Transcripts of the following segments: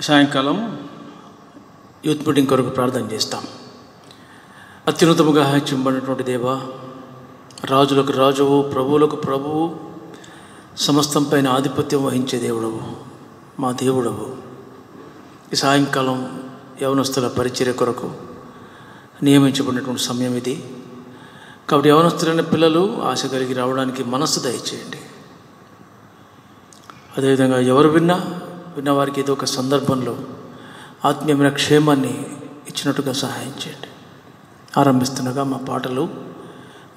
సాయంకాలం youth meeting కొరకు ప్రార్థన చేస్తాం. అత్యున్నతముగా హెచ్చింబడినటువంటి దేవ రాజులకు రాజువు ప్రభువులకు ప్రభువు సమస్తం పైన ఆధిపత్యం వహించే దేవుడవు మా దేవుడవు. ఈ సాయంకాలం యవనస్తుల పరిచర్య కొరకు నియమించబడినటువంటి సమయం ఇది. కాబట్టి యవనస్తులైన పిల్లలు ఆశ కలిగి రావడానికి మనస్సు దయచేయండి. అదేవిధంగా ఎవరు విన్నా విన్నవారికి ఏదో ఒక సందర్భంలో ఆత్మీయమైన క్షేమాన్ని ఇచ్చినట్టుగా సహాయం చేయండి. ఆరంభిస్తుండగా మా పాటలు.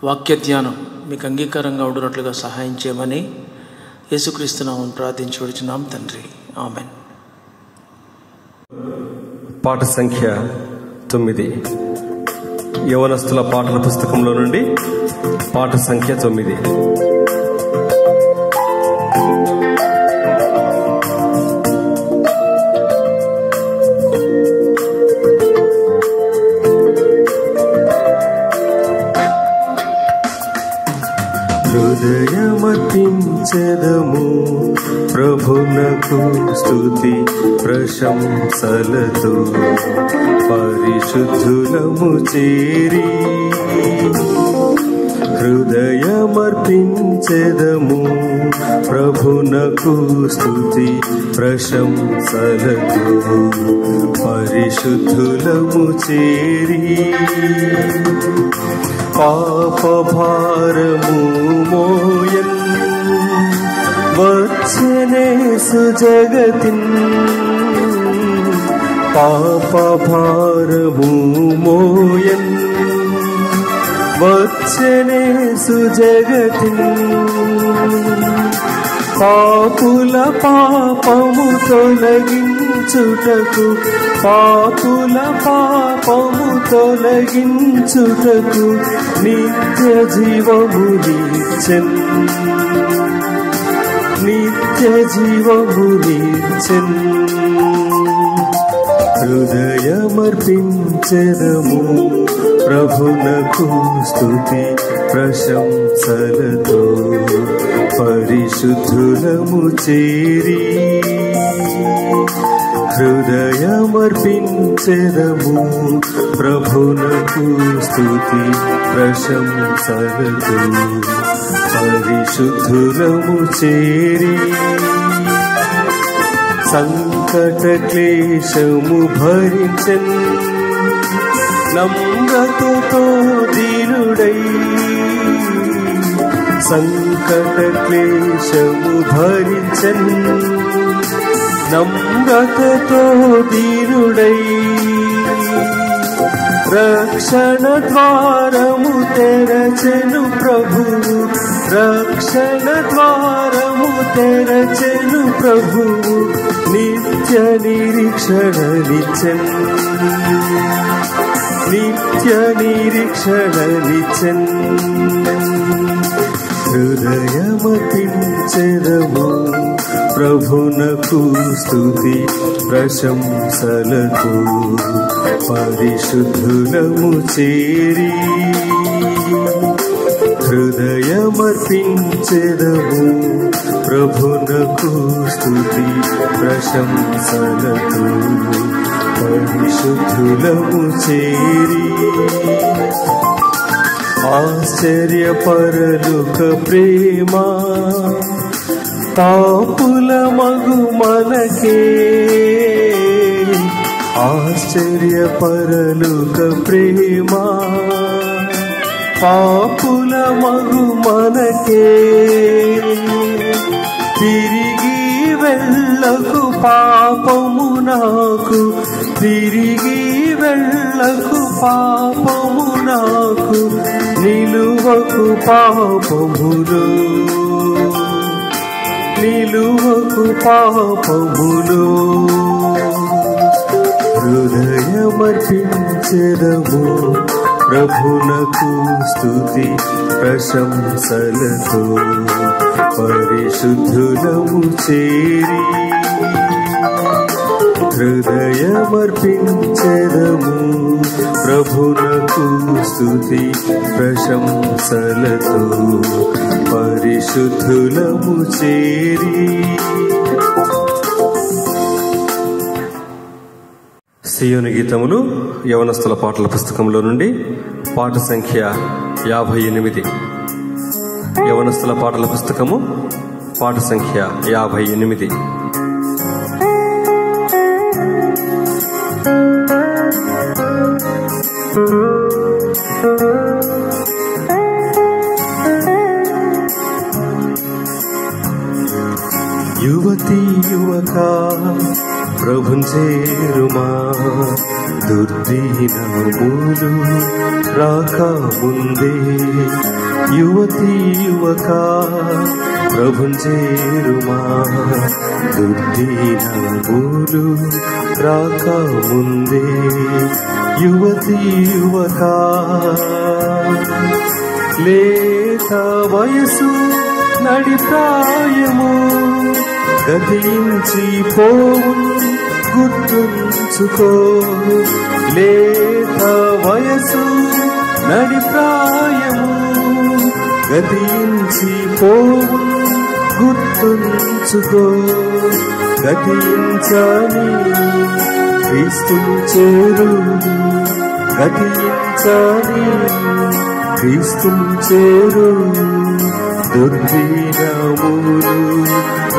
వాక్య ధ్యానం మీకు అంగీకారంగా ఉండినట్లుగా సహాయం చేయమని యేసుక్రీస్తునామని ప్రార్థించి వచ్చినాం తండ్రి. ఆమెన్. పాట సంఖ్య తొమ్మిది. యవనస్తుల పాటల పుస్తకంలో నుండి పాట సంఖ్య తొమ్మిది. హృదయమతించెదము ప్రభునకు స్థుతి ప్రశంసలతో పరిశుద్ధులము చేరి హృదయమర్పించెదము. ప్రభునకు స్థుతి ప్రశంసలకు పరిశుద్ధులము చేరి పాప భారము మోయన్ వచ్చనేసు జగతిన్ పాప భారము మోయన్ వచ్చనే సుజగతి. పాపుల పాపము తొలగించుటకు పాపుల పాపము తొలగించుటకు నిత్య జీవము నిత్యం నిత్య జీవము నిత్యం హృదయమర్పించదము. ప్రభునకు స్తుతి ప్రశంసలతో పరిశుద్ధులము చేరి హృదయమర్పించదము ప్రభునకు స్తుతి ప్రశంసలతో పరిశుద్ధులము చేరి సంకట క్లేశము భరించన్ నమ్రతతో దీనుడై సంకట క్లేశము భరించన్ నమ్రతతో దీనుడై రక్షణ ద్వారము తెరచెను ప్రభు. రక్షణ ద్వారము తెరచెను ప్రభు. నిత్య నిరీక్షణ नित्यनिरीक्षणविचन् हृदयमपि प्रभुनकु स्तुति प्रशंसलतु। परिशुद्ध न मुचेरि प्रभुनकु स्तुति प्रशंसलतु। విశుద్ధులము చేరి ఆశ్చర్య పరలుక ప్రేమ తాపుల మగు మనకే ఆశ్చర్య పరలుక ప్రేమ పాపుల మగు మనకే తిరిగి వెళ్ళకు పాపము నాకు తిరిగి వెళ్ళకు పాపము నాకు నిలువకు పాపములు. నిలువకు పాపములు. హృదయమర్పించదము ప్రభునకు స్థుతి ప్రశంసలతో. పరిశుద్ధులము చేరి హృదయమర్పించదము. ప్రభునకు స్థుతి ప్రశంసలతో పరిశుద్ధులము చేరి. సియోని గీతములు యవనస్తుల పాటల పుస్తకంలో నుండి పాట సంఖ్య యాభై ఎనిమిది. యవనస్తుల పాటల పుస్తకము పాట సంఖ్య యాభై ఎనిమిది. యువతి యువక ప్రభుం చేరుమా దుర్దీనములు రాక ముందే యువతి యువక ప్రభుం చేరుమా దుర్దీనములు రాక యువతి యువక లేత వయసు నడి ప్రాయము గతించి పోవు గుర్తుంచుకో. లేత వయసు నడి ప్రాయము గతించి పోవు గుర్తుంచుకో. గతించని క్రీస్తు చేరు గతించాలి. క్రీస్తు చేరు దుర్దినములు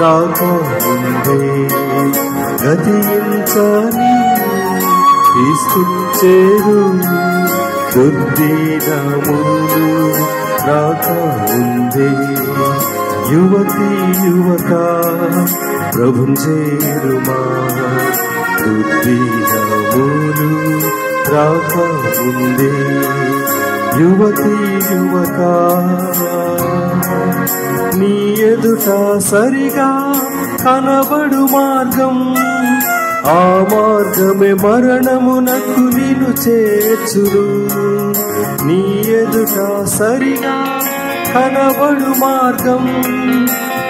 రాకముందే గతించాలి. క్రీస్తు చేరు దుర్దినములు రాకముందే యువతి యువక ప్రభుం చేరుమా. దుర్దినములు రాకముందే యువతి యువక. నీ ఎదుట సరిగా కనబడు మార్గం. ఆ మార్గమే మరణమునకు నిన్ను చేర్చును. నీ ఎదుట సరిగా కనబడు మార్గం.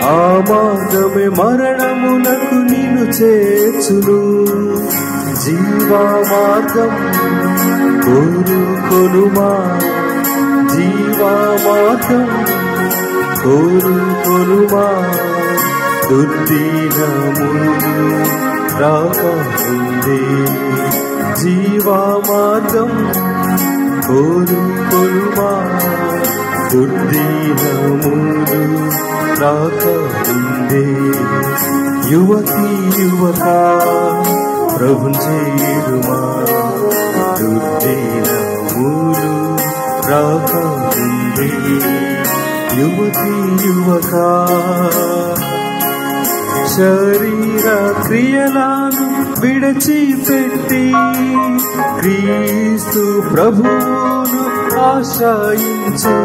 ఆ మార్గమే మరణమునకు నిన్ను చేర్చును. జీవా మార్గం కోరుకొనుమా? జీవా మార్గం కోరుకొనుమా? దుర్దినములు రాకముందే. జీవా మార్గం కోరుకొనుమా? దుర్దినములు రాకముందే యువతి యువత ప్రభుం చేరుమా దుర్దినములు రాకముందే యువతి యువత శరీర క్రియలను విడచిపెట్టి క్రీస్తు ప్రభువును ఆశ్రయించు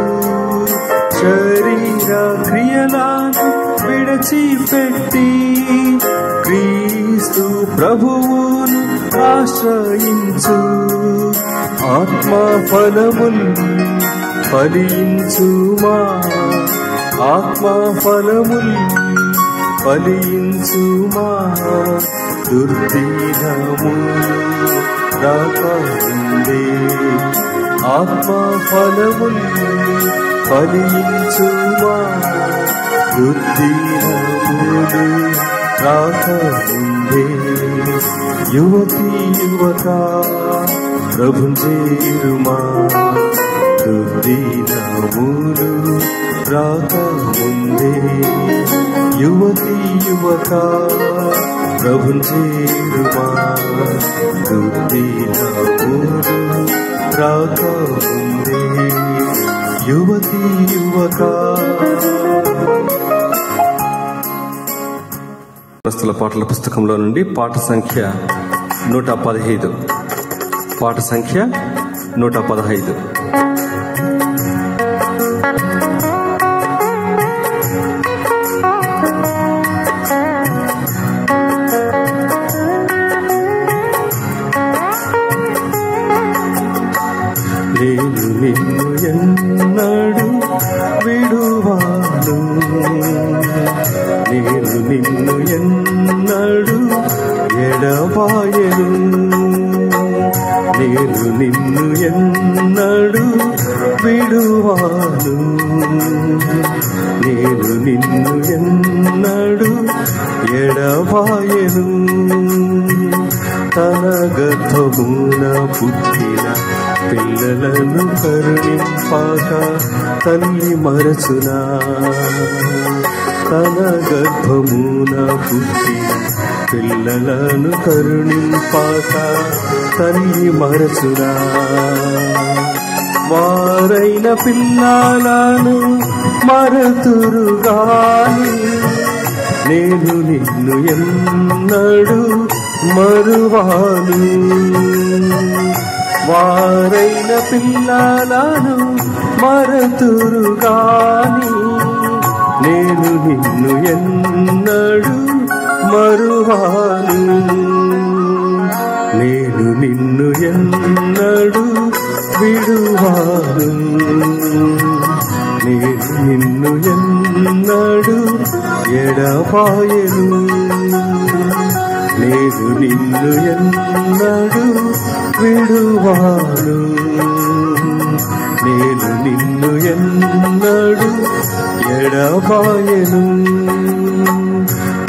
శరీర క్రియలను విడిచిపెట్టి క్రీస్తు ప్రభువును ఆశ్రయించు. ఆత్మ ఫలములు ఫలించుమా? ఆత్మ ఫలములు ఫలించుమా? దుర్దినములు రాకముందే ఆత్మ ఫలములు ఫలించుమా దుర్దినములు రాకముందే యువతి యువక ప్రభుం చేరుమా దుర్దినములు రాకముందే యువతి యువకా రాకముందే యువతి యువక. ప్రస్తుల పాటల పుస్తకంలో నుండి పాట సంఖ్య నూట పదహైదు పాట సంఖ్య నూట పదహైదు. తల్లి మరచునా? తన గర్భమున పుట్టి పిల్లలను కరుణింపాక తల్లి మరచునా? వారైన పిల్లలను మరతురుగాని నేను నిన్ను ఎన్నడు మరువాను. వారైన పిల్లలను మరతురుగాని నేను నిన్ను ఎన్నడు మరువాను. నేను నిన్ను ఎన్నడు విడువాను. నేను నిన్ను ఎన్నడు ఎడపాయను నేను నిన్ను ఎన్నడు విడువాను. నేను నిన్ను ఎన్నడు ఎడబాయను.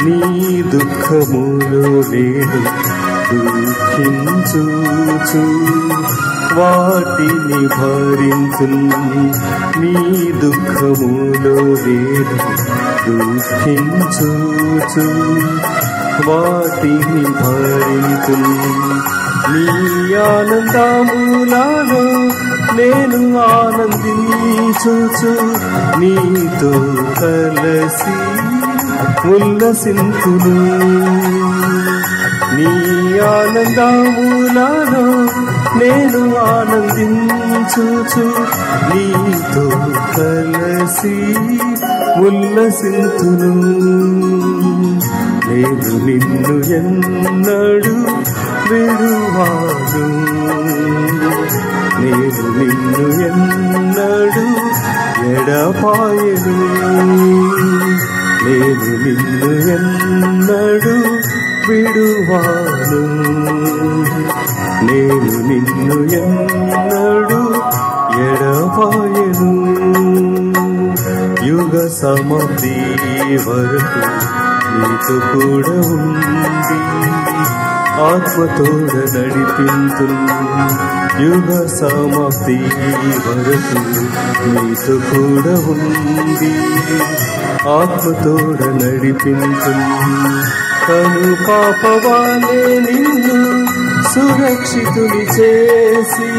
నీ దుఃఖములో నేను దుఃఖించుచు. వాటిని భరించు నీ దుఃఖములో నేను దుఃఖించుచు. వాటిని భరించు నీ ఆనందములాలో నేను ఆనందించుచు నీతో కలసి ఉల్లసింతును నీ ఆనందములలో నేను ఆనందించుచు నీతో కలసి ఉల్లసింతును నేను నిన్ను ఎన్నడు విడువాడు నేను నిన్ను ఎన్నడు ఎడపాయను. నేను నిన్ను ఎన్నడు విడువాను. నేను నిన్ను ఎన్నడు ఎడపాయను. యుగ సమాప్తి వరకు నీతో కూడా ఉంది ఆత్మతోడ నడిపింతు యుగ సమాప్తి వరకు మీతో కూడా ఉంది ఆత్మతోడ నడిపింతు తను పాపవాలే నిన్ను సురక్షితుని చేసి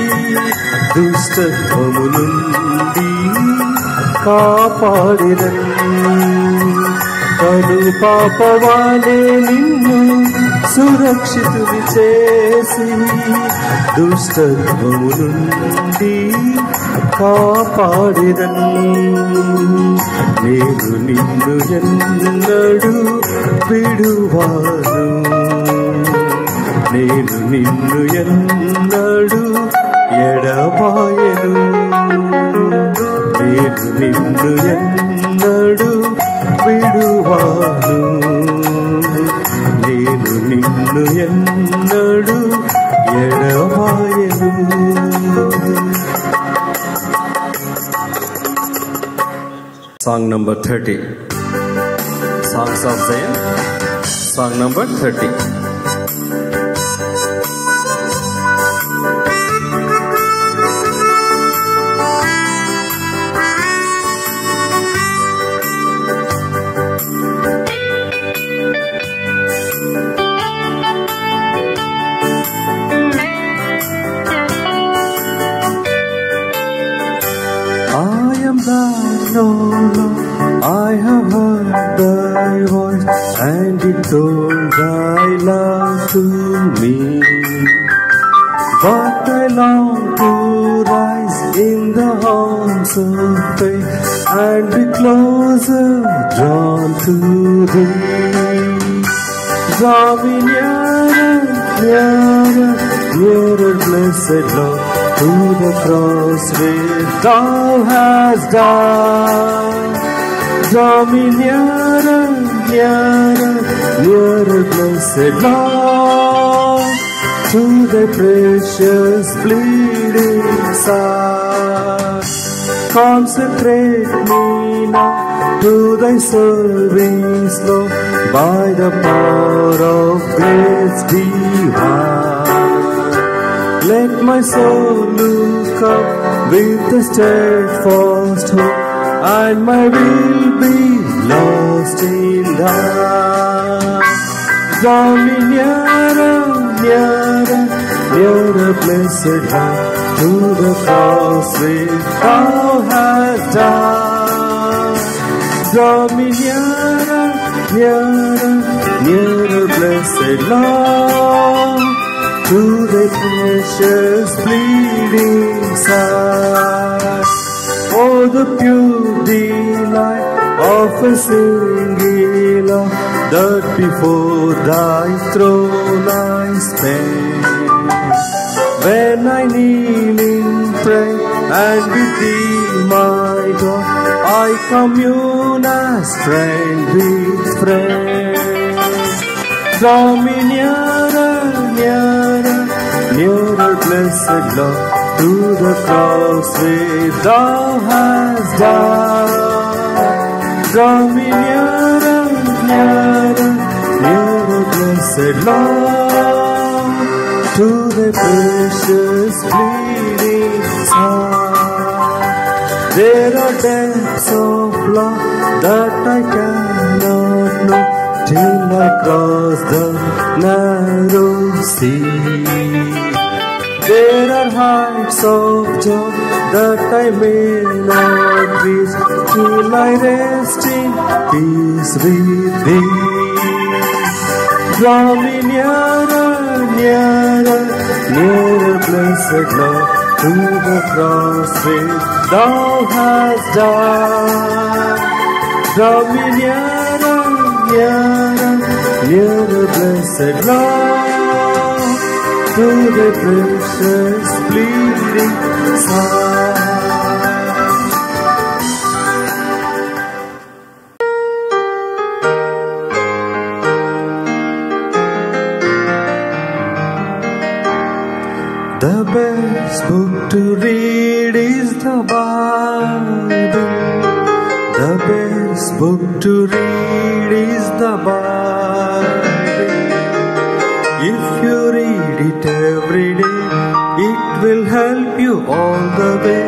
దుష్టత్వము నుండి కాపాడిదన్ కను పాపవాలే నిన్ను సురక్షితుని చేసి దుష్టత్వము నుండి కాపాడిదన్ నేను నిన్ను ఎన్నడు విడువాను నేను నిన్ను ఎన్నడు ఎడబాయను. నేను నిన్ను ఎన్నడు విడువాను ನೀನು ಎನ್ನಡು ಎಡವಾಯಲು song number thirty songs of Zion song number thirty Today, Zaviniana, Yana, dear blessed Lord, to the cross where thou hast died. Zaviniana, Yana, dear blessed Lord, to the precious bleeding side. Consecrate me now to thy service, Lord, by the power of grace divine. Let my soul look up with a steadfast hope, and my will be lost in thine. Draw me nearer, nearer, nearer, blessed Lord, to the cross which thou hast died. Draw me nearer, nearer, nearer, blessed Lord, to the precious bleeding side. Oh, the pure delight of a singing love that before thy throne I spend. When I kneel in prayer and with thee, my God, I commune as friend with friend. Draw me nearer, nearer, nearer, blessed Lord, to the cross where thou hast died. Draw me nearer, nearer, nearer, blessed Lord, to the precious bleeding side. There are depths of love that I cannot know till I cross the narrow sea. There are heights of joy that I may not reach till I rest in peace with thee. Draw me nearer, nearer, nearer, blessed Lord, to the cross where thou hast. Draw me nearer, nearer, nearer, blessed Lord, to the precious bleeding side. The best book to read is the Bible. The best book to read is the Bible. If you read it every day, it will help you all the way.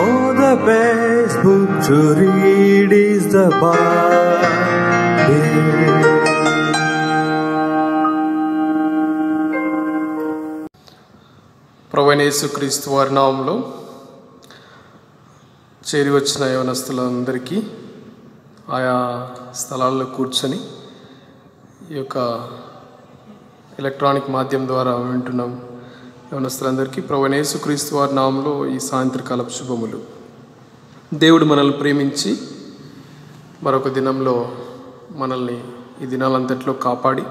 Oh, the best book to read is the Bible. ప్రవణేశు క్రీస్తు వారి నామంలో చేరి వచ్చిన యవనస్తులందరికీ ఆయా స్థలాల్లో కూర్చొని ఈ యొక్క ఎలక్ట్రానిక్ మాధ్యమం ద్వారా వింటున్నాం. యవనస్తులందరికీ ప్రవణేశు క్రీస్తు వారి నామంలో ఈ సాయంత్రకాల శుభములు. దేవుడు మనల్ని ప్రేమించి మరొక దినంలో మనల్ని ఈ దినాలంతట్లో కాపాడి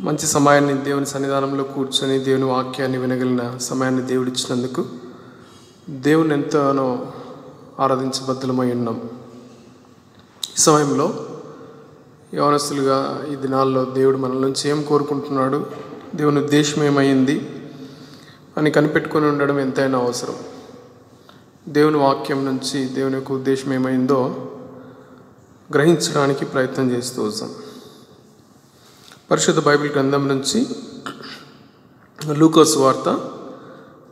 మంచి సమయాన్ని దేవుని సన్నిధానంలో కూర్చొని దేవుని వాక్యాన్ని వినగలిగిన సమయాన్ని దేవుడిచ్చినందుకు దేవుని ఎంతగానో ఆరాధించబద్ధులమై ఉన్నాం. ఈ సమయంలో యవనస్తులుగా ఈ దినాల్లో దేవుడు మనల నుంచి ఏం కోరుకుంటున్నాడు? దేవుని ఉద్దేశం ఏమైంది? అని కనిపెట్టుకొని ఉండడం ఎంతైనా అవసరం. దేవుని వాక్యం నుంచి దేవుని యొక్క ఉద్దేశం ఏమైందో గ్రహించడానికి ప్రయత్నం చేస్తూ వస్తాం. పరిశుద్ధ బైబిల్ గ్రంథం నుంచి లూకోస్ వార్త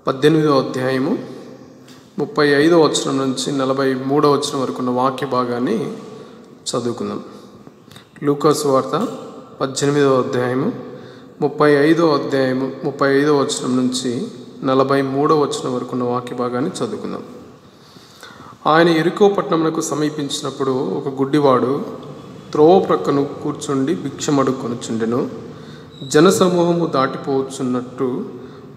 పద్దెనిమిదవ అధ్యాయము ముప్పై ఐదో వచనం నుంచి నలభై మూడో వచనం వరకు ఉన్న వాక్య భాగాన్ని చదువుకుందాం. లూకాస్ వార్త పద్దెనిమిదవ అధ్యాయము ముప్పై ఐదో అధ్యాయము ముప్పై ఐదో వచనం నుంచి నలభై మూడో వచనం వరకు ఉన్న వాక్య భాగాన్ని చదువుకుందాం. ఆయన ఎరుకో పట్టణమునకు సమీపించినప్పుడు ఒక గుడ్డివాడు త్రోవ ప్రక్కను కూర్చుండి భిక్షమడుకొనుచుండెను జనసమూహము దాటిపోవచ్చున్నట్టు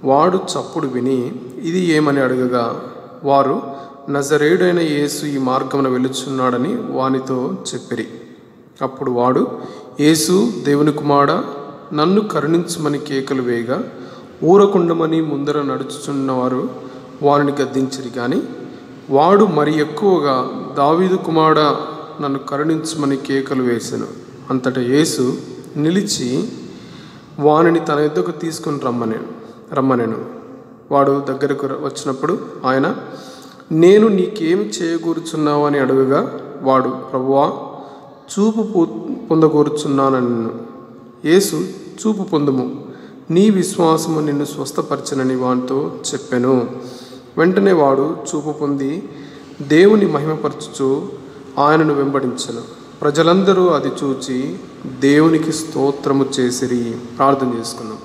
వాడు చప్పుడు విని ఇది ఏమని అడగగా వారు నజరేయుడైన యేసు ఈ మార్గమున వెలుచున్నాడని వానితో చెప్పిరి. అప్పుడు వాడు యేసు దేవుని కుమార నన్ను కరుణించమని కేకలు వేయగా ఊరకుండమని ముందర నడుచుచున్నవారు వారిని గద్దించిరి కానీ వాడు మరి ఎక్కువగా దావీదు కుమార నన్ను కరుణించమని కేకలు వేసాను. అంతటా యేసు నిలిచి వానిని తన యుద్ధకు తీసుకుని రమ్మనేను రమ్మనేను. వాడు దగ్గరకు వచ్చినప్పుడు ఆయన నేను నీకేం చేయకూరుచున్నావు అని అడుగుగా వాడు ప్రభువా చూపు పొ- యేసు చూపు పొందుము. నీ విశ్వాసము నిన్ను స్వస్థపరచనని వానితో చెప్పాను. వెంటనే వాడు చూపు పొంది దేవుని మహిమపరచుచు ఆయనను వెంబడించను. ప్రజలందరూ అది చూచి దేవునికి స్తోత్రము చేసిరి. ప్రార్థన చేసుకున్నాం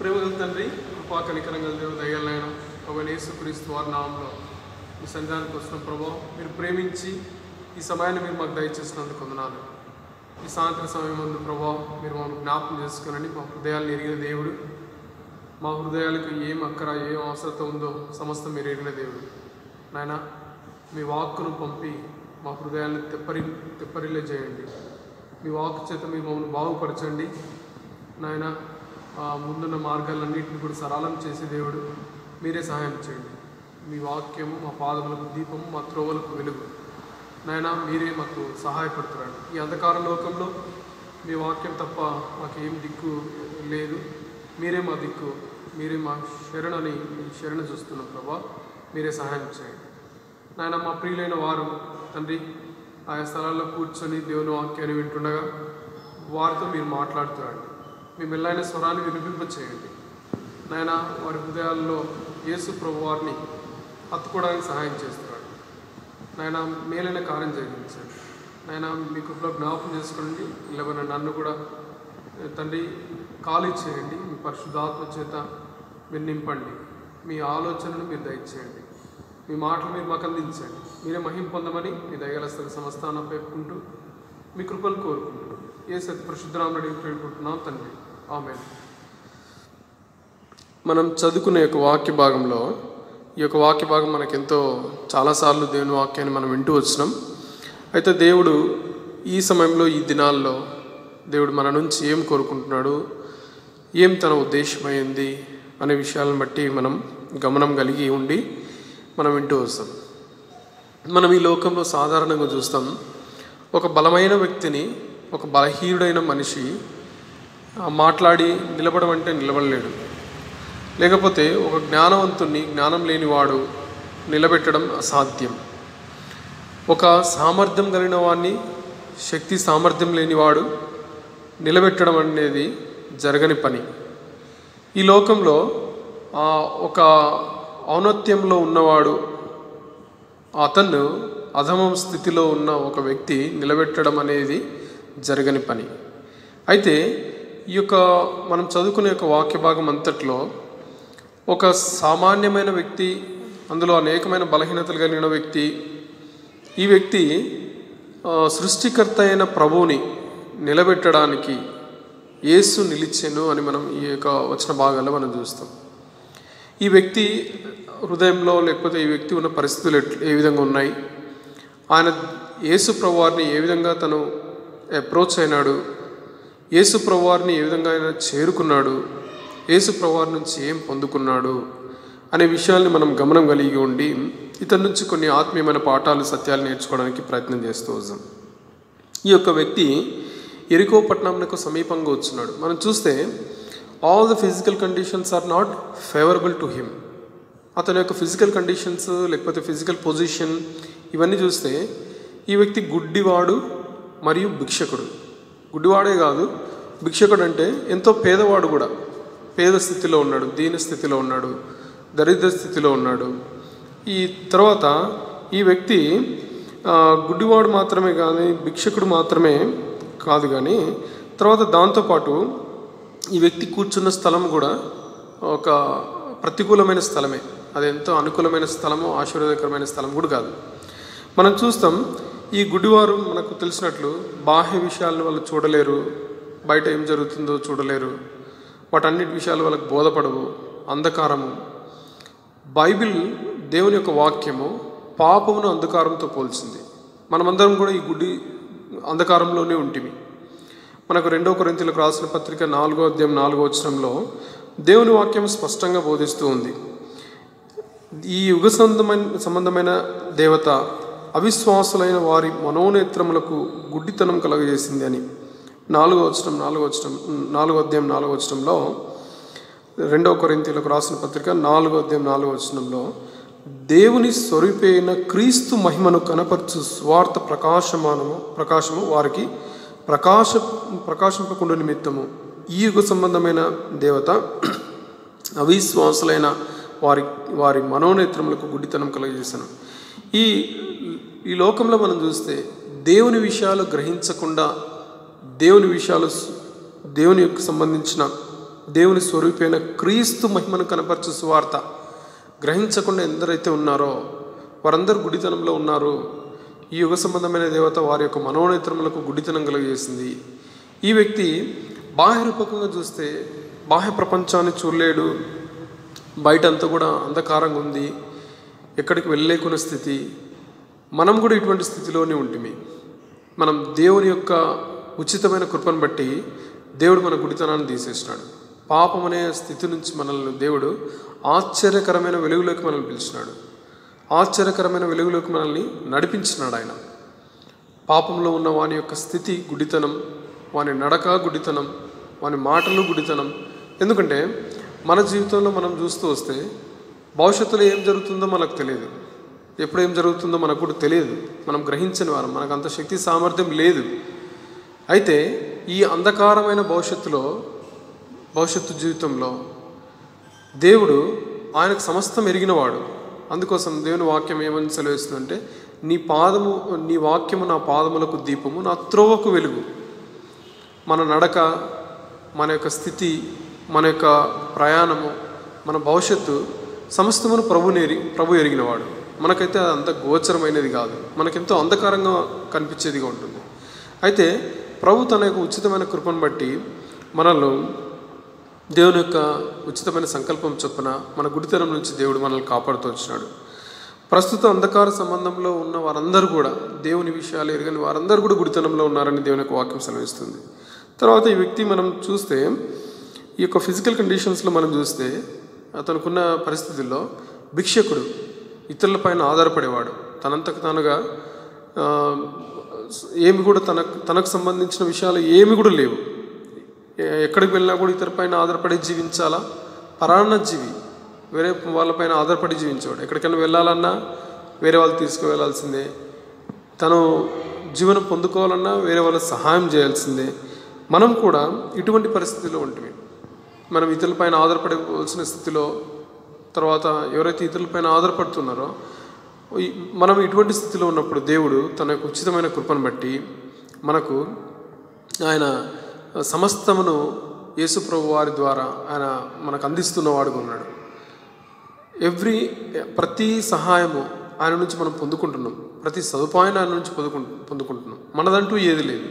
ప్రేమ తండ్రి కృపా కనికరంగా దేవుడు దయ్యాలైన ఒక యేసుక్రీస్తు వారి నామంలో మీ సన్నిధానికి వస్తున్న ప్రభావం మీరు ప్రేమించి ఈ సమయాన్ని మీరు మాకు దయచేసినందుకు వందనాలు. ఈ సాయంత్రం సమయం ముందు ప్రభావం మీరు మమ్మల్ని జ్ఞాపకం చేసుకునండి. మా హృదయాలను ఎరిగిన దేవుడు. మా హృదయాలకు ఏం అక్కర ఏం అవసరత ఉందో సమస్తం మీరు ఎరిగిన దేవుడు. నాయన మీ వాక్కును పంపి మా హృదయాలను తెప్పరి తెప్పరిల్లే చేయండి. మీ వాక్ చేత మీరు మమ్మల్ని బాగుపరచండి. నాయన ముందున్న మార్గాలన్నింటిని కూడా సరళం చేసే దేవుడు. మీరే సహాయం చేయండి. మీ వాక్యము మా పాదములకు దీపము మా త్రోవలకు వెలుగు. నాయన మీరే మాకు సహాయపడుతున్నాడు ఈ అంధకార లోకంలో మీ వాక్యం తప్ప మాకేం దిక్కు లేదు. మీరే మా దిక్కు మీరే మా శరణని మీ శరణ చూస్తున్నాం ప్రభా. మీరే సహాయం చేయండి. నాయన మా ప్రియులైన వారు తండ్రి ఆయా స్థలాల్లో కూర్చొని దేవుని వాక్యాన్ని వింటుండగా వారితో మీరు మాట్లాడుతున్నాడు మీ మెల్లైన స్వరాన్ని వినిపింప చేయండి నాయన వారి హృదయాల్లో యేసు ప్రభు వారిని హత్తుకోవడానికి సహాయం చేస్తున్నాడు. నాయన మేలైన కార్యం జరిగించండి. నాయన మీ కృపలో జ్ఞాపకం చేసుకోండి. లేవన నన్ను కూడా తండ్రి ఖాళీ చేయండి. మీ పరిశుద్ధాత్మ చేత మీరు నింపండి మీ ఆలోచనను మీరు దయచేయండి. మీ మాటలు మీరు మాకు అందించండి. మీరే మహిం పొందమని మీ దయగలస్తున్న సంస్థానం పేర్కొంటూ మీ కృపను కోరుకుంటూ ఏ సత్ పరిశుద్ధరామడి పేర్కొంటున్నాం తండ్రి. ఆమె మనం చదువుకునే యొక్క వాక్య భాగంలో ఈ యొక్క వాక్య భాగం మనకెంతో చాలాసార్లు దేవుని వాక్యాన్ని మనం వింటూ వచ్చినాం. అయితే దేవుడు ఈ సమయంలో ఈ దినాల్లో దేవుడు మన నుంచి ఏం కోరుకుంటున్నాడు ఏం తన ఉద్దేశమైంది అనే విషయాలను బట్టి మనం గమనం కలిగి ఉండి మనం వింటూ వస్తాం. మనం ఈ లోకంలో సాధారణంగా చూస్తాం ఒక బలమైన వ్యక్తిని ఒక బలహీనుడైన మనిషి మాట్లాడి నిలబడమంటే నిలబడలేడు. లేకపోతే ఒక జ్ఞానవంతుణ్ణి జ్ఞానం లేనివాడు నిలబెట్టడం అసాధ్యం. ఒక సామర్థ్యం కలిగిన వాడిని శక్తి సామర్థ్యం లేనివాడు నిలబెట్టడం అనేది జరగని పని. ఈ లోకంలో ఆ, ఒక ఔన్నత్యంలో ఉన్నవాడు అతను అధమం స్థితిలో ఉన్న ఒక వ్యక్తి నిలబెట్టడం అనేది జరగని పని. అయితే ఈ యొక్క మనం చదువుకునే యొక్క వాక్య భాగం అంతట్లో ఒక సామాన్యమైన వ్యక్తి అందులో అనేకమైన బలహీనతలు కలిగిన వ్యక్తి ఈ వ్యక్తి సృష్టికర్త అయిన ప్రభువుని నిలబెట్టడానికి యేసు నిలిచెను అని మనం ఈ యొక్క వచ్చిన భాగాల్లో మనం చూస్తాం. ఈ వ్యక్తి హృదయంలో లేకపోతే ఈ వ్యక్తి ఉన్న పరిస్థితులు ఏ విధంగా ఉన్నాయి? ఆయన యేసు ప్రభువారిని ఏ విధంగా తను అప్రోచ్ అయినాడు? యేసు ఏ విధంగా ఆయన చేరుకున్నాడు యేసు నుంచి ఏం పొందుకున్నాడు అనే విషయాల్ని మనం గమనం కలిగి ఉండి ఇతని నుంచి కొన్ని ఆత్మీయమైన పాఠాలు సత్యాలు నేర్చుకోవడానికి ప్రయత్నం చేస్తూ వస్తాం ఈ యొక్క వ్యక్తి ఎరికో పట్టణంకు సమీపంగా వచ్చినాడు. మనం చూస్తే all the physical conditions are not favourable to him అతని యొక్క ఫిజికల్ కండిషన్స్ లేకపోతే ఫిజికల్ పొజిషన్ ఇవన్నీ చూస్తే ఈ వ్యక్తి గుడ్డివాడు మరియు భిక్షకుడు. గుడ్డివాడే కాదు భిక్షకుడు అంటే ఎంతో పేదవాడు కూడా. పేద స్థితిలో ఉన్నాడు దీన స్థితిలో ఉన్నాడు దరిద్ర స్థితిలో ఉన్నాడు. ఈ తర్వాత ఈ వ్యక్తి గుడ్డివాడు మాత్రమే కానీ భిక్షకుడు మాత్రమే కాదు కానీ తర్వాత దాంతోపాటు ఈ వ్యక్తి కూర్చున్న స్థలం కూడా ఒక ప్రతికూలమైన స్థలమే. అది ఎంతో అనుకూలమైన స్థలము ఆశీర్వాదకరమైన స్థలం కూడా కాదు. మనం చూస్తాం ఈ గుడివారు మనకు తెలిసినట్లు బాహ్య విషయాలను వాళ్ళు చూడలేరు బయట ఏం జరుగుతుందో చూడలేరు. వాటన్నిటి విషయాలు వాళ్ళకి బోధపడవు అంధకారము. బైబిల్ దేవుని యొక్క వాక్యము పాపమును అంధకారంతో పోల్చింది. మనమందరం కూడా ఈ గుడి అంధకారంలోనే ఉంటివి మనకు రెండో కొరింతలకు రాసిన పత్రిక నాలుగో అధ్యాయం నాలుగో వచనంలో దేవుని వాక్యం స్పష్టంగా బోధిస్తూ ఉంది. ఈ యుగ సంబంధమైన సంబంధమైన దేవత అవిశ్వాసులైన వారి మనోనేత్రములకు గుడ్డితనం కలగజేసింది అని. నాలుగో వచనం నాలుగో వచనం నాలుగో అధ్యాయం నాలుగో వచనంలో రెండవ కొరింతీలకు రాసిన పత్రిక నాలుగో అధ్యాయం నాలుగో వచనంలో దేవుని స్వరూపైన క్రీస్తు మహిమను కనపరచు స్వార్థ ప్రకాశమానము ప్రకాశము వారికి ప్రకాశ ప్రకాశింపకుండా నిమిత్తము. ఈ యుగ సంబంధమైన దేవత అవిశ్వాసులైన వారి వారి మనోనేత్రములకు గుడ్డితనం కలగజేశాను. ఈ ఈ లోకంలో మనం చూస్తే దేవుని విషయాలు గ్రహించకుండా దేవుని విషయాలు దేవుని యొక్క సంబంధించిన దేవుని స్వరూపైన క్రీస్తు మహిమను కనపరచు సువార్త గ్రహించకుండా ఎందరైతే ఉన్నారో వారందరూ గుడితనంలో ఉన్నారు. ఈ యుగ సంబంధమైన దేవత వారి యొక్క మనోనేత్రములకు గుడితనం కలుగజేసింది. ఈ వ్యక్తి బాహ్యరూపకంగా చూస్తే బాహ్య ప్రపంచాన్ని చూడలేడు. బయట అంతా కూడా అంధకారంగా ఉంది. ఎక్కడికి వెళ్ళలేకున్న స్థితి. మనం కూడా ఇటువంటి స్థితిలోనే ఉంటుంది మనం దేవుని యొక్క ఉచితమైన కృపను బట్టి దేవుడు మన గుడితనాన్ని తీసేసినాడు. పాపం అనే స్థితి నుంచి మనల్ని దేవుడు ఆశ్చర్యకరమైన వెలుగులోకి మనల్ని పిలిచినాడు. ఆశ్చర్యకరమైన వెలుగులోకి మనల్ని నడిపించినాడు ఆయన. పాపంలో ఉన్న వాని యొక్క స్థితి గుడితనం వాని నడక గుడితనం వాని మాటలు గుడితనం. ఎందుకంటే మన జీవితంలో మనం చూస్తూ వస్తే భవిష్యత్తులో ఏం జరుగుతుందో మనకు తెలియదు. ఎప్పుడు ఏం జరుగుతుందో మనకు కూడా తెలియదు. మనం గ్రహించని వారం మనకు అంత శక్తి సామర్థ్యం లేదు. అయితే ఈ అంధకారమైన భవిష్యత్తులో భవిష్యత్తు జీవితంలో దేవుడు ఆయనకు సమస్తం ఎరిగినవాడు. అందుకోసం దేవుని వాక్యం ఏమని సెలవిస్తుందంటే నీ పాదము నీ వాక్యము నా పాదములకు దీపము నా త్రోవకు వెలుగు. మన నడక మన యొక్క స్థితి మన యొక్క ప్రయాణము మన భవిష్యత్తు సమస్తమును ప్రభు నేరి ప్రభు ఎరిగినవాడు. మనకైతే అది అంత గోచరమైనది కాదు. మనకెంతో అంధకారంగా కనిపించేదిగా ఉంటుంది. అయితే ప్రభు తన యొక్క ఉచితమైన కృపను బట్టి మనల్ని దేవుని యొక్క ఉచితమైన సంకల్పం చొప్పున మన గుడితనం నుంచి దేవుడు మనల్ని కాపాడుతూ వచ్చినాడు. ప్రస్తుత అంధకార సంబంధంలో ఉన్న వారందరూ కూడా దేవుని విషయాలు ఎరగని వారందరూ కూడా గుడితనంలో ఉన్నారని దేవుని యొక్క వాక్యం సెలవిస్తుంది. తర్వాత ఈ వ్యక్తి మనం చూస్తే ఈ యొక్క ఫిజికల్ కండిషన్స్లో మనం చూస్తే అతనుకున్న పరిస్థితుల్లో భిక్షకుడు ఇతరులపైన ఆధారపడేవాడు. తనంతకు తానుగా ఏమి కూడా తనకు తనకు సంబంధించిన విషయాలు ఏమి కూడా లేవు. ఎక్కడికి వెళ్ళినా కూడా ఇతర పైన ఆధారపడి జీవించాలా? పరాన్న జీవి. వేరే వాళ్ళపైన ఆధారపడి జీవించేవాడు. ఎక్కడికైనా వెళ్ళాలన్నా వేరే వాళ్ళు తీసుకువెళ్ళాల్సిందే. తను జీవనం పొందుకోవాలన్నా వేరే వాళ్ళకి సహాయం చేయాల్సిందే. మనం కూడా ఇటువంటి పరిస్థితిలో ఉంటుంది మనం ఇతరులపైన ఆధారపడవలసిన స్థితిలో తర్వాత ఎవరైతే ఇతరులపైన ఆధారపడుతున్నారో మనం ఇటువంటి స్థితిలో ఉన్నప్పుడు దేవుడు తన యొక్క ఉచితమైన కృపను బట్టి మనకు ఆయన సమస్తమును యేసుప్రభు వారి ద్వారా ఆయన మనకు అందిస్తున్న వాడుగా ఉన్నాడు. ఎవ్రీ ప్రతి సహాయము ఆయన నుంచి మనం పొందుకుంటున్నాం. ప్రతి సదుపాయాన్ని ఆయన నుంచి పొందుకు పొందుకుంటున్నాం. మనదంటూ ఏది లేదు.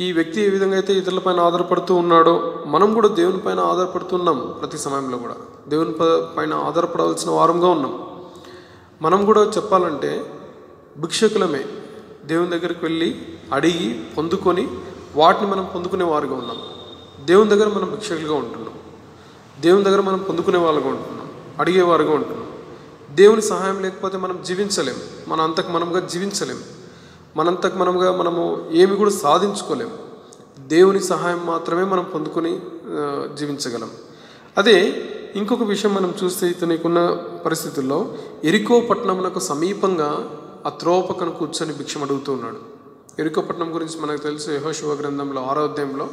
ఈ వ్యక్తి ఏ విధంగా అయితే ఇతరులపైన ఆధారపడుతూ ఉన్నాడో మనం కూడా దేవుని పైన ఆధారపడుతున్నాం ప్రతి సమయంలో కూడా. దేవుని ప- పైన ఆధారపడవలసిన వారంగా ఉన్నాం. మనం కూడా చెప్పాలంటే భిక్షకులమే. దేవుని దగ్గరికి వెళ్ళి అడిగి పొందుకొని వాటిని మనం పొందుకునే వారుగా ఉన్నాం. దేవుని దగ్గర మనం భిక్షకులుగా ఉంటున్నాం. దేవుని దగ్గర మనం పొందుకునే వాళ్ళగా ఉంటున్నాం. అడిగేవారుగా ఉంటున్నాం. దేవుని సహాయం లేకపోతే మనం జీవించలేం. మన అంతకు మనంగా జీవించలేం. మనంతకు మనముగా మనము ఏమి కూడా సాధించుకోలేము. దేవుని సహాయం మాత్రమే మనం పొందుకొని జీవించగలం. అదే ఇంకొక విషయం మనం చూస్తే ఇతనికున్న పరిస్థితుల్లో ఎరికో పట్టణమునకు సమీపంగా ఆ త్రోపకను కూర్చొని భిక్షం అడుగుతూ ఉన్నాడు. ఎరుకోపట్నం పట్టణం గురించి మనకు తెలుసు యహోశివ గ్రంథంలో ఆరోధ్యంలో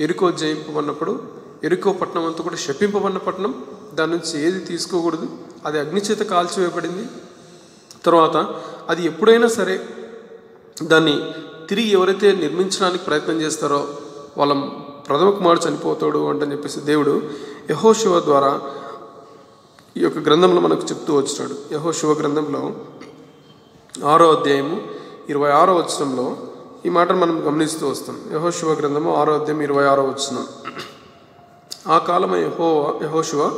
ఎరుకో ఎరికో జయింపబడినప్పుడు ఎరికో పట్టణం అంతా కూడా శపింపబడిన పట్టణం దాని నుంచి ఏది తీసుకోకూడదు అది అగ్నిచేత కాల్చివేయబడింది. తర్వాత అది ఎప్పుడైనా సరే దాన్ని తిరిగి ఎవరైతే నిర్మించడానికి ప్రయత్నం చేస్తారో వాళ్ళ ప్రథమ కుమారుడు చనిపోతాడు అంటని చెప్పేసి దేవుడు యహోశివ ద్వారా ఈ యొక్క గ్రంథంలో మనకు చెప్తూ వచ్చినాడు యహోశివ గ్రంథంలో ఆరో అధ్యాయము ఇరవై ఆరో వచనంలో ఈ మాటను మనం గమనిస్తూ వస్తాం. యహోశివ గ్రంథము ఆరో అధ్యాయం ఇరవై ఆరో వచనం. ఆ కాలమ యహో యహోశివ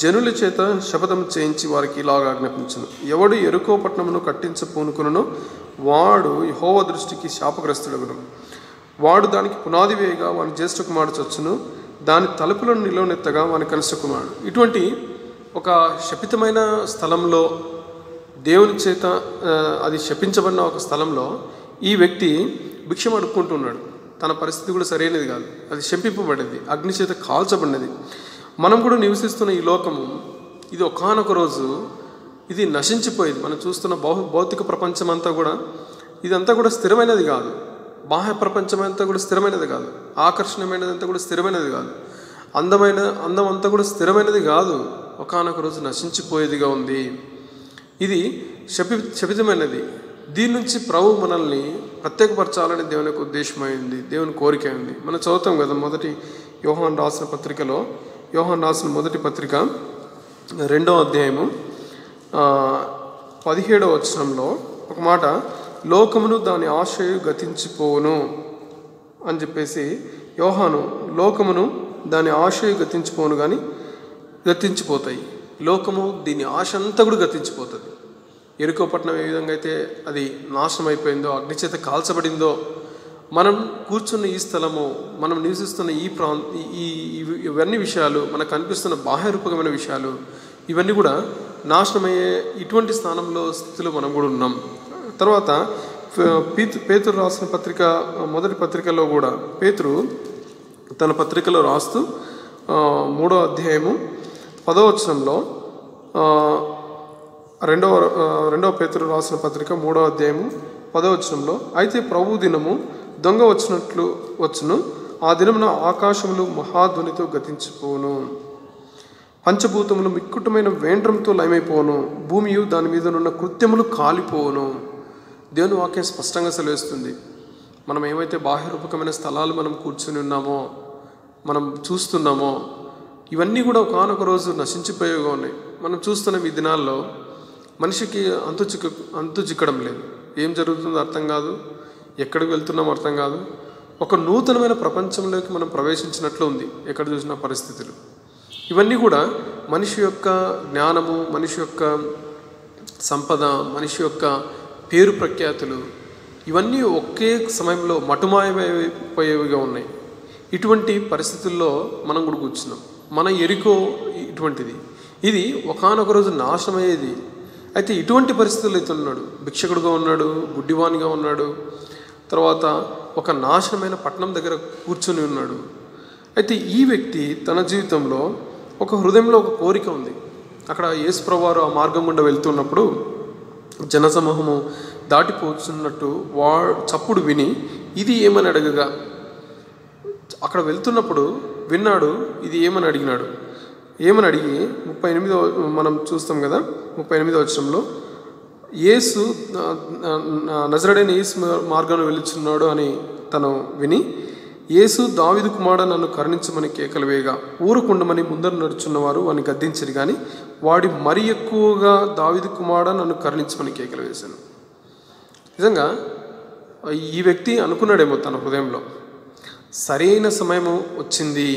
జనుల చేత శపథం చేయించి వారికి ఇలాగా ఆజ్ఞాపించను. ఎవడు ఎరుకో పట్టణమును కట్టించ పూనుకునను వాడు యహోవ దృష్టికి శాపగ్రస్తుడగును. వాడు దానికి పునాది వేయగా వాని జ్యేష్ఠ కుమారుడు చచ్చును. దాని తలుపులను నిలవనెత్తగా వాని కనిష్ట కుమారుడు. ఇటువంటి ఒక శపితమైన స్థలంలో దేవుని చేత అది శపించబడిన ఒక స్థలంలో ఈ వ్యక్తి భిక్షం అడుక్కుంటున్నాడు తన పరిస్థితి కూడా సరైనది కాదు. అది శంపింపబడింది. అగ్ని చేత కాల్చబడినది. మనం కూడా నివసిస్తున్న ఈ లోకము ఇది ఒకానొక రోజు ఇది నశించిపోయింది. మనం చూస్తున్న భౌ భౌతిక ప్రపంచం అంతా కూడా ఇదంతా కూడా స్థిరమైనది కాదు. బాహ్య ప్రపంచం అంతా కూడా స్థిరమైనది కాదు. ఆకర్షణమైనది అంతా కూడా స్థిరమైనది కాదు. అందమైన అందం అంతా కూడా స్థిరమైనది కాదు. ఒకానొక రోజు నశించిపోయేదిగా ఉంది. ఇది శపి శపితమైనది. దీని నుంచి ప్రభు మనల్ని ప్రత్యేకపరచాలని దేవుని యొక్క ఉద్దేశమైంది దేవుని కోరిక అయింది. మనం చదువుతాం కదా మొదటి యోహాన్ రాసిన పత్రికలో. యోహాన్ రాసిన మొదటి పత్రిక రెండో అధ్యాయము. పదిహేడవ వచనంలో ఒక మాట లోకమును దాని ఆశయు గతించిపోవును అని చెప్పేసి యోహాను లోకమును దాని ఆశయు గతించిపోను కానీ గతించిపోతాయి. లోకము దీని ఆశ అంతా కూడా గతించిపోతుంది. ఎరుకోపట్నం ఏ విధంగా అయితే అది నాశనం అయిపోయిందో అగ్నిచేత కాల్చబడిందో మనం కూర్చున్న ఈ స్థలము మనం నివసిస్తున్న ఈ ప్రాంత ఈ ఇవన్నీ విషయాలు మనకు కనిపిస్తున్న బాహ్యరూపకమైన విషయాలు ఇవన్నీ కూడా నాశనమయ్యే ఇటువంటి స్థానంలో స్థితిలో మనం కూడా ఉన్నాం. తర్వాత పీతు పేతురు రాసిన పత్రిక మొదటి పత్రికలో కూడా పేతురు తన పత్రికలో రాస్తూ మూడో అధ్యాయము పదో వచనంలో రెండవ రెండవ పేతురు రాసిన పత్రిక మూడో అధ్యాయము పదో వచనంలో అయితే ప్రభు దినము దొంగ వచ్చినట్లు వచ్చును. ఆ దినమున ఆకాశములు మహాధ్వనితో గతించిపోను. పంచభూతములు మిక్కుటమైన వేండ్రంతో లయమైపోను భూమియు దాని మీద ఉన్న కృత్యములు కాలిపోవును. దేవుని వాక్యం స్పష్టంగా సెలవిస్తుంది. మనం ఏమైతే బాహ్యరూపకమైన స్థలాలు మనం కూర్చుని ఉన్నామో మనం చూస్తున్నామో ఇవన్నీ కూడా ఒకనొక రోజు నశించిపోయేగా ఉన్నాయి. మనం చూస్తున్న ఈ దినాల్లో మనిషికి అంతు చిక్క అంతు చిక్కడం లేదు. ఏం జరుగుతుందో అర్థం కాదు. ఎక్కడికి వెళ్తున్నామో అర్థం కాదు. ఒక నూతనమైన ప్రపంచంలోకి మనం ప్రవేశించినట్లు ఉంది. ఎక్కడ చూసిన పరిస్థితులు. ఇవన్నీ కూడా మనిషి యొక్క జ్ఞానము మనిషి యొక్క సంపద మనిషి యొక్క పేరు ప్రఖ్యాతులు ఇవన్నీ ఒకే సమయంలో మటుమాయమైపోయేవిగా ఉన్నాయి. ఇటువంటి పరిస్థితుల్లో మనం కూడా కూర్చున్నాం. మన ఎరికో ఇటువంటిది. ఇది ఒకానొక రోజు నాశనమయ్యేది. అయితే ఇటువంటి పరిస్థితుల్లో అయితే ఉన్నాడు. భిక్షకుడుగా ఉన్నాడు గుడ్డివానిగా ఉన్నాడు. తర్వాత ఒక నాశనమైన పట్టణం దగ్గర కూర్చొని ఉన్నాడు. అయితే ఈ వ్యక్తి తన జీవితంలో ఒక హృదయంలో ఒక కోరిక ఉంది. అక్కడ యేసుప్రవారు ఆ మార్గం గుండా వెళ్తున్నప్పుడు జనసమూహము దాటిపోతున్నట్టు వా చప్పుడు విని ఇది ఏమని అడగగా? అక్కడ వెళ్తున్నప్పుడు విన్నాడు ఇది ఏమని అడిగినాడు? ఏమని అడిగి ముప్పై ఎనిమిదో మనం చూస్తాం కదా ముప్పై ఎనిమిదో వచ్చంలో యేసు నజరడైన యేసు మార్గంలో వెలుచున్నాడు అని తను విని యేసు దావిదు కుమార నన్ను కరుణించమని కేకలు వేయగా ఊరుకుండమని ముందర నడుచున్నవారు వాడిని గద్దించరు కానీ వాడి మరి ఎక్కువగా దావిదు కుమార నన్ను కరుణించమని కేకలు వేశాను. నిజంగా ఈ వ్యక్తి అనుకున్నాడేమో తన హృదయంలో సరైన సమయము వచ్చింది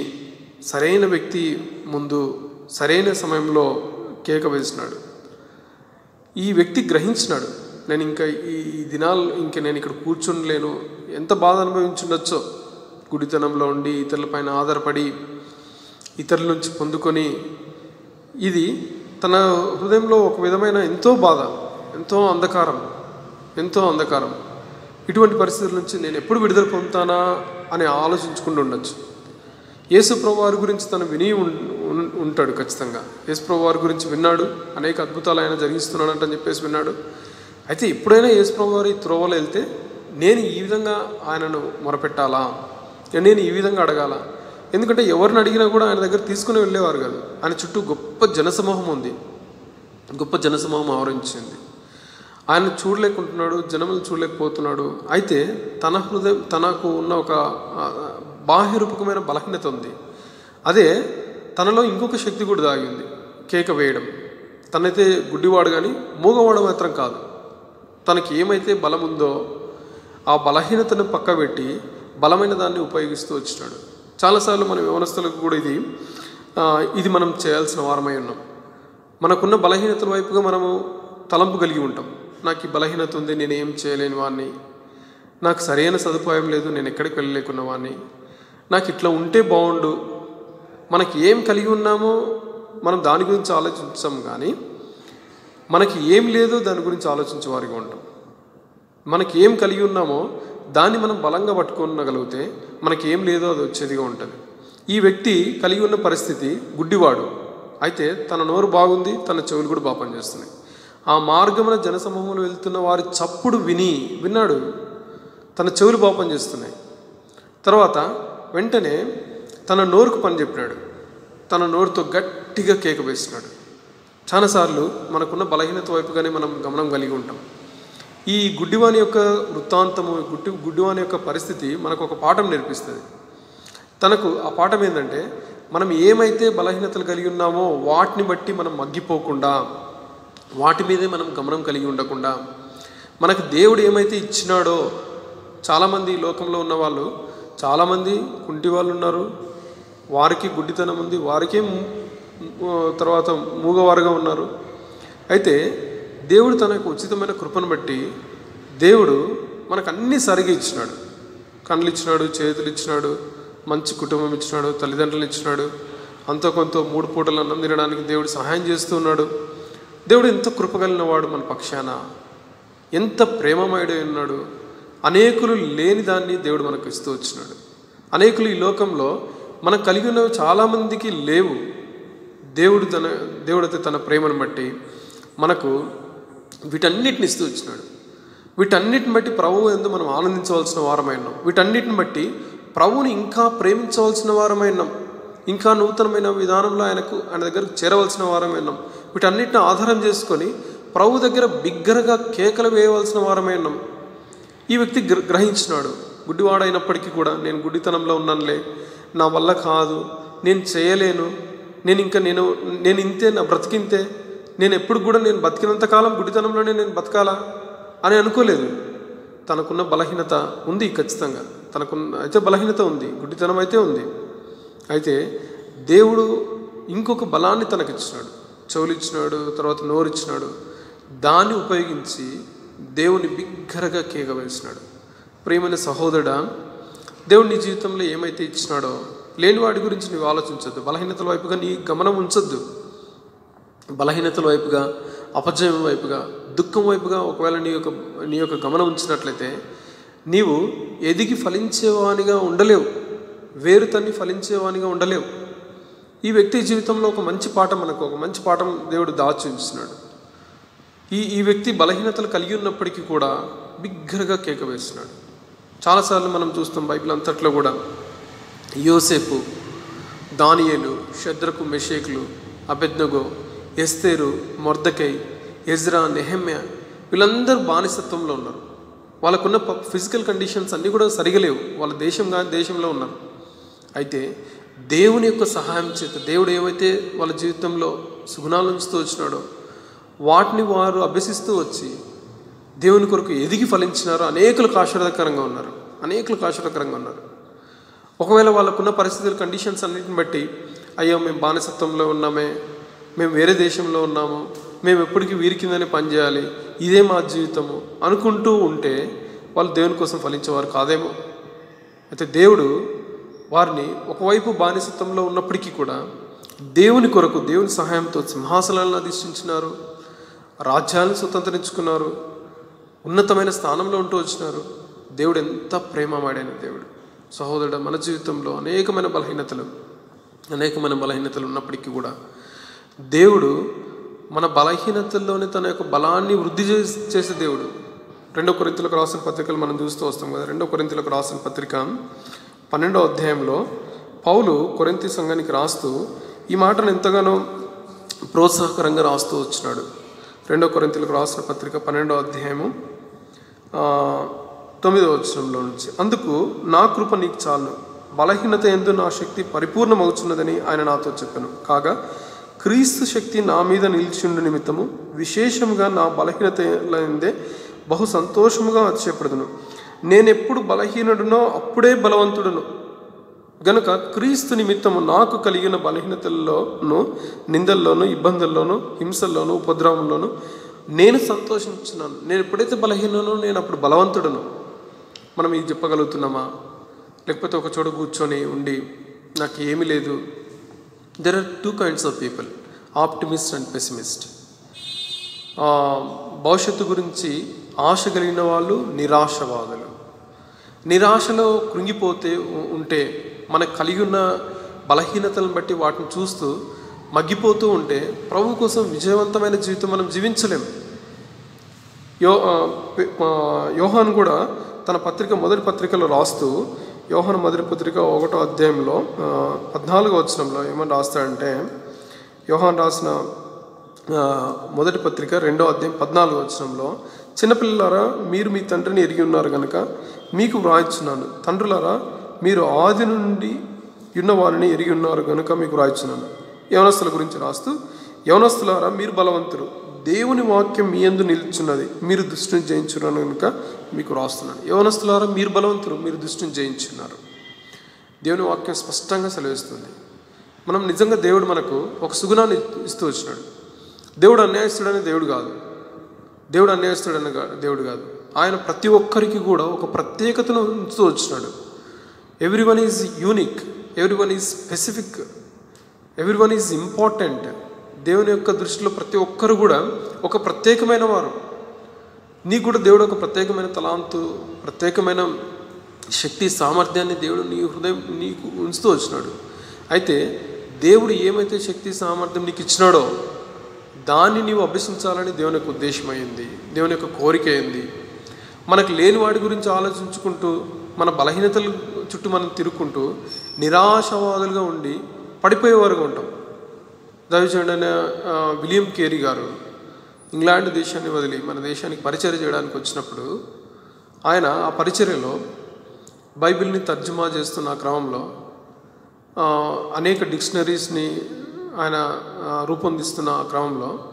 సరైన వ్యక్తి ముందు సరైన సమయంలో కేక వేసినాడు. ఈ వ్యక్తి గ్రహించినాడు నేను ఇంకా ఈ ఈ దినాలు ఇంక నేను ఇక్కడ కూర్చుండలేను ఎంత బాధ అనుభవించుండొచ్చో. గుడితనంలో ఉండి ఇతరులపైన ఆధారపడి ఇతరుల నుంచి పొందుకొని ఇది తన హృదయంలో ఒక విధమైన ఎంతో బాధ ఎంతో అంధకారం ఎంతో అంధకారం. ఇటువంటి పరిస్థితుల నుంచి నేను ఎప్పుడు విడుదల పొందుతానా అని ఆలోచించుకుంటూ ఉండొచ్చు. యేసుప్రభు వారి గురించి తను విని ఉంటాడు ఖచ్చితంగా. యేసుప్రభు వారి గురించి విన్నాడు అనేక అద్భుతాలు ఆయన జరిగిస్తున్నాడంట అని చెప్పేసి విన్నాడు. అయితే ఎప్పుడైనా యేసుప్రభు వారి త్రోవలో వెళ్తే నేను ఈ విధంగా ఆయనను మొరపెట్టాలా? నేను ఈ విధంగా అడగాల. ఎందుకంటే ఎవరిని అడిగినా కూడా ఆయన దగ్గర తీసుకుని వెళ్ళేవారు కాదు. ఆయన చుట్టూ గొప్ప జనసమూహం ఉంది. గొప్ప జనసమూహం ఆవరించింది. ఆయన చూడలేకుంటున్నాడు జనములు చూడలేకపోతున్నాడు. అయితే తన హృదయం తనకు ఉన్న ఒక బాహ్య రూపకమైన బలహీనత ఉంది. అదే తనలో ఇంకొక శక్తి కూడా దాగింది. కేక వేయడం. తనైతే గుడ్డివాడు కానీ మూగవాడు మాత్రం కాదు. తనకి ఏమైతే బలం ఉందో ఆ బలహీనతను పక్కబెట్టి బలమైన దాన్ని ఉపయోగిస్తూ వచ్చినాడు. చాలాసార్లు మన వ్యవస్థలకు కూడా ఇది ఇది మనం చేయాల్సిన వారమై ఉన్నాం. మనకున్న బలహీనతల వైపుగా మనము తలంపు కలిగి ఉంటాం. నాకు ఈ బలహీనత ఉంది నేను ఏం చేయలేని వాడిని నాకు సరైన సదుపాయం లేదు నేను ఎక్కడికి వెళ్ళలేకున్న వాడిని నాకు ఇట్లా ఉంటే బాగుండు మనకి ఏం కలిగి ఉన్నామో మనం దాని గురించి ఆలోచించాం కానీ మనకి ఏం లేదో దాని గురించి ఆలోచించే వారిగా ఉంటాం. మనకి ఏం కలిగి ఉన్నామో దాన్ని మనం బలంగా పట్టుకోగలిగితే మనకి ఏం లేదో అది వచ్చేదిగా ఉంటుంది. ఈ వ్యక్తి కలిగి ఉన్న పరిస్థితి గుడ్డివాడు. అయితే తన నోరు బాగుంది తన చెవులు కూడా బాపం పనిచేస్తున్నాయి. ఆ మార్గమున జనసమూహంలో వెళ్తున్న వారి చప్పుడు విని విన్నాడు. తన చెవులు పాపం చేస్తున్నాయి తర్వాత వెంటనే తన నోరుకు పని చెప్పినాడు. తన నోరుతో గట్టిగా కేక వేస్తున్నాడు. చాలాసార్లు మనకున్న బలహీనత వైపుగానే మనం గమనం కలిగి ఉంటాం. ఈ గుడ్డివాని యొక్క వృత్తాంతము గుడ్డి గుడ్డివాని యొక్క పరిస్థితి మనకు ఒక పాఠం నేర్పిస్తుంది. తనకు ఆ పాఠం ఏంటంటే మనం ఏమైతే బలహీనతలు కలిగి ఉన్నామో వాటిని బట్టి మనం మగ్గిపోకుండా వాటి మీదే మనం గమనం కలిగి ఉండకుండా మనకు దేవుడు ఏమైతే ఇచ్చినాడో చాలామంది లోకంలో ఉన్న వాళ్ళు చాలామంది కుంటి వాళ్ళు ఉన్నారు వారికి గుడ్డితనం ఉంది వారికే తర్వాత మూగవారుగా ఉన్నారు. అయితే దేవుడు తనకు ఉచితమైన కృపను బట్టి దేవుడు మనకు అన్నీ సరిగా ఇచ్చినాడు. కళ్ళు ఇచ్చినాడు చేతులు ఇచ్చినాడు మంచి కుటుంబం ఇచ్చినాడు తల్లిదండ్రులు ఇచ్చినాడు. అంతో కొంత మూడు పూటలు అన్నం తినడానికి దేవుడు సహాయం చేస్తూ ఉన్నాడు. దేవుడు ఎంత కృపగలిగిన వాడు మన పక్షాన. ఎంత ప్రేమమయుడై ఉన్నాడు. అనేకులు లేని దాన్ని దేవుడు మనకు ఇస్తూ వచ్చినాడు. అనేకులు ఈ లోకంలో మనకు కలిగి ఉన్నవి చాలామందికి లేవు. దేవుడు తన దేవుడైతే తన ప్రేమను బట్టి మనకు వీటన్నిటిని ఇస్తూ వచ్చినాడు. వీటన్నిటిని బట్టి ప్రభువు ఎందు మనం ఆనందించవలసిన వారమైనాం వీటన్నిటిని బట్టి ప్రభువుని ఇంకా ప్రేమించవలసిన వారమైనాం ఇంకా నూతనమైన విధానంలో ఆయనకు ఆయన దగ్గరకు చేరవలసిన వారమైనాం వీటన్నిటిని ఆధారం చేసుకొని ప్రభు దగ్గర బిగ్గరగా కేకలు వేయవలసిన వారమైనాం ఈ వ్యక్తి గ్ర గ్రహించినాడు. గుడ్డివాడైనప్పటికీ కూడా నేను గుడ్డితనంలో ఉన్నానులే. నా వల్ల కాదు. నేను చేయలేను. నేను ఇంకా నేను నేను ఇంతే నా బ్రతికింతే. నేను ఎప్పుడు కూడా నేను బతికినంత కాలం గుడితనంలోనే నేను బతకాలా అని అనుకోలేదు. తనకున్న బలహీనత ఉంది ఖచ్చితంగా. తనకున్న అయితే బలహీనత ఉంది గుడ్డితనం అయితే ఉంది. అయితే దేవుడు ఇంకొక బలాన్ని తనకిచ్చినాడు చెవులు ఇచ్చినాడు తర్వాత నోరు ఇచ్చినాడు దాన్ని ఉపయోగించి దేవుని బిగ్గరగా కేక వేసినాడు ప్రేమైన సహోదరుడా దేవుడు నీ జీవితంలో ఏమైతే ఇచ్చినాడో లేని వాడి గురించి నీవు ఆలోచించొద్దు. బలహీనతల వైపుగా నీ గమనం ఉంచొద్దు. బలహీనతల వైపుగా అపజయం వైపుగా దుఃఖం వైపుగా ఒకవేళ నీ యొక్క నీ యొక్క గమనం ఉంచినట్లయితే నీవు ఎదిగి ఫలించేవానిగా ఉండలేవు. వేరు తన్ని ఫలించేవానిగా ఉండలేవు. ఈ వ్యక్తి జీవితంలో ఒక మంచి పాఠం మనకు ఒక మంచి పాఠం దేవుడు దాచి ఉంచుతున్నాడు ఈ ఈ వ్యక్తి బలహీనతలు కలిగి ఉన్నప్పటికీ కూడా బిగ్గరగా కేక వేస్తున్నాడు. చాలాసార్లు మనం చూస్తాం బైబిల్ అంతట్లో కూడా యోసేపు దానియేలు శద్రకు మెషేకులు అబెద్నగో ఎస్తేరు మొర్దకై ఎజ్రా నెహమ్య వీళ్ళందరూ బానిసత్వంలో ఉన్నారు. వాళ్ళకున్న ఫిజికల్ కండిషన్స్ అన్నీ కూడా సరిగా లేవు వాళ్ళ దేశం కానీ దేశంలో ఉన్నారు. అయితే దేవుని యొక్క సహాయం చేత దేవుడు ఏవైతే వాళ్ళ జీవితంలో సుగుణాలు ఉంచుతూ వచ్చినాడో వాటిని వారు అభ్యసిస్తూ వచ్చి దేవుని కొరకు ఎదిగి ఫలించినారు అనేకులకు ఆశీర్వాదకరంగా ఉన్నారు. అనేకులకు ఆశీర్వాదకరంగా ఉన్నారు. ఒకవేళ వాళ్ళకున్న పరిస్థితుల కండిషన్స్ అన్నిటిని బట్టి అయ్యో మేము బానిసత్వంలో ఉన్నామే మేము వేరే దేశంలో ఉన్నాము మేము ఎప్పటికీ వీరి కిందనే పనిచేయాలి ఇదే మా జీవితము అనుకుంటూ ఉంటే వాళ్ళు దేవుని కోసం ఫలించేవారు కాదేమో. అయితే దేవుడు వారిని ఒకవైపు బానిసత్వంలో ఉన్నప్పటికీ కూడా దేవుని కొరకు దేవుని సహాయంతో సింహాసనాలను అధిష్ఠించినారు రాజ్యాలను స్వతంత్రించుకున్నారు ఉన్నతమైన స్థానంలో ఉంటూ వచ్చినారు. దేవుడు ఎంత ప్రేమమాడైన దేవుడు. సహోదరుడు మన జీవితంలో అనేకమైన బలహీనతలు అనేకమైన బలహీనతలు ఉన్నప్పటికీ కూడా దేవుడు మన బలహీనతల్లోనే తన యొక్క బలాన్ని వృద్ధి చేసే దేవుడు. రెండో కొరింతలకు రాసిన పత్రికలు మనం చూస్తూ వస్తాం కదా. రెండో కొరింతలకు రాసిన పత్రిక పన్నెండో అధ్యాయంలో పౌలు కొరింతి సంఘానికి రాస్తూ ఈ మాటను ఎంతగానో ప్రోత్సాహకరంగా రాస్తూ వచ్చినాడు. రెండో కొరింతలకు రాసిన పత్రిక పన్నెండో అధ్యాయము తొమ్మిదో వచనంలో నుంచి. అందుకు నా కృప నీకు చాలు బలహీనత ఎందు నా శక్తి పరిపూర్ణమవుతున్నదని ఆయన నాతో చెప్పాను. కాగా క్రీస్తు శక్తి నా మీద నిలిచిండు నిమిత్తము విశేషముగా నా బలహీనతలందే బహు సంతోషముగా అతిశయపడుదును నేనెప్పుడు బలహీనుడునో అప్పుడే బలవంతుడును. గనుక క్రీస్తు నిమిత్తము నాకు కలిగిన బలహీనతల్లోనూ నిందల్లోనూ ఇబ్బందుల్లోనూ హింసల్లోనూ ఉపద్రవంలోనూ నేను సంతోషించున్నాను నేను ఎప్పుడైతే బలహీననో నేను అప్పుడు బలవంతుడను. మనం ఇది చెప్పగలుగుతున్నామా? లేకపోతే ఒక చోట కూర్చొని ఉండి నాకు ఏమీ లేదు there are two kinds of people optimist and pessimist భవిష్యత్తు గురించి ఆశ కలిగిన వాళ్ళు నిరాశవాదులు. నిరాశలో కృంగిపోతే ఉంటే మనకు కలిగి ఉన్న బలహీనతలను బట్టి వాటిని చూస్తూ మగ్గిపోతూ ఉంటే ప్రభు కోసం విజయవంతమైన జీవితం మనం జీవించలేం. యో యోహాన్ కూడా తన పత్రిక మొదటి పత్రికలో రాస్తూ యోహన మొదటి పత్రిక ఒకటో అధ్యాయంలో పద్నాలుగో వచనంలో ఏమని రాస్తాడంటే యోహాన్ రాసిన మొదటి పత్రిక రెండో అధ్యాయం పద్నాలుగో వచనంలో చిన్నపిల్లలారా మీరు మీ తండ్రిని ఎరిగి ఉన్నారు కనుక మీకు వ్రాయిస్తున్నాను తండ్రులారా మీరు ఆది నుండి ఉన్న వారిని ఎరిగి ఉన్నారు కనుక మీకు వ్రాయిస్తున్నాను యవనస్తుల గురించి రాస్తూ యవనస్తులారా మీరు బలవంతులు. దేవుని వాక్యం మీ యందు నిలుచున్నది. మీరు దృష్టిని జయించున్నారు కనుక మీకు రాస్తున్నాను. యవనస్తులారా మీరు బలవంతులు మీరు దృష్టిని జయించున్నారు. దేవుని వాక్యం స్పష్టంగా సెలవిస్తుంది. మనం నిజంగా దేవుడు మనకు ఒక సుగుణాన్ని ఇస్తూ వచ్చినాడు. దేవుడు అన్యాయస్తుడనే దేవుడు కాదు. దేవుడు అన్యాయస్తుడని దేవుడు కాదు. ఆయన ప్రతి ఒక్కరికి కూడా ఒక ప్రత్యేకతను ఉంచుతూ వచ్చినాడు. Every one is unique every one is specific every one is important దేవుని యొక్క దృష్టిలో ప్రతి ఒక్కరు కూడా ఒక ప్రత్యేకమైన వారు. నీకు కూడా దేవుడు ఒక ప్రత్యేకమైన తలాంతు ప్రత్యేకమైన శక్తి సామర్థ్యాన్ని దేవుడు నీ హృదయం నీకు ఉంచుతూ వచ్చినాడు. అయితే దేవుడు ఏమైతే శక్తి సామర్థ్యం నీకు ఇచ్చినాడో దాన్ని నీవు అభ్యసించాలని దేవుని యొక్క ఉద్దేశమైంది దేవుని యొక్క కోరిక అయింది. మనకు లేని వాడి గురించి ఆలోచించుకుంటూ మన బలహీనతల చుట్టూ మనం తిరుక్కుంటూ నిరాశవాదులుగా ఉండి పడిపోయేవారుగా ఉంటాం. దయచేయండి అనే విలియం కేరీ గారు ఇంగ్లాండ్ దేశాన్ని వదిలి మన దేశానికి పరిచర్య చేయడానికి వచ్చినప్పుడు ఆయన ఆ పరిచర్యలో బైబిల్ని తర్జుమా చేస్తున్న ఆ క్రమంలో అనేక డిక్షనరీస్ని ఆయన రూపొందిస్తున్న ఆ క్రమంలో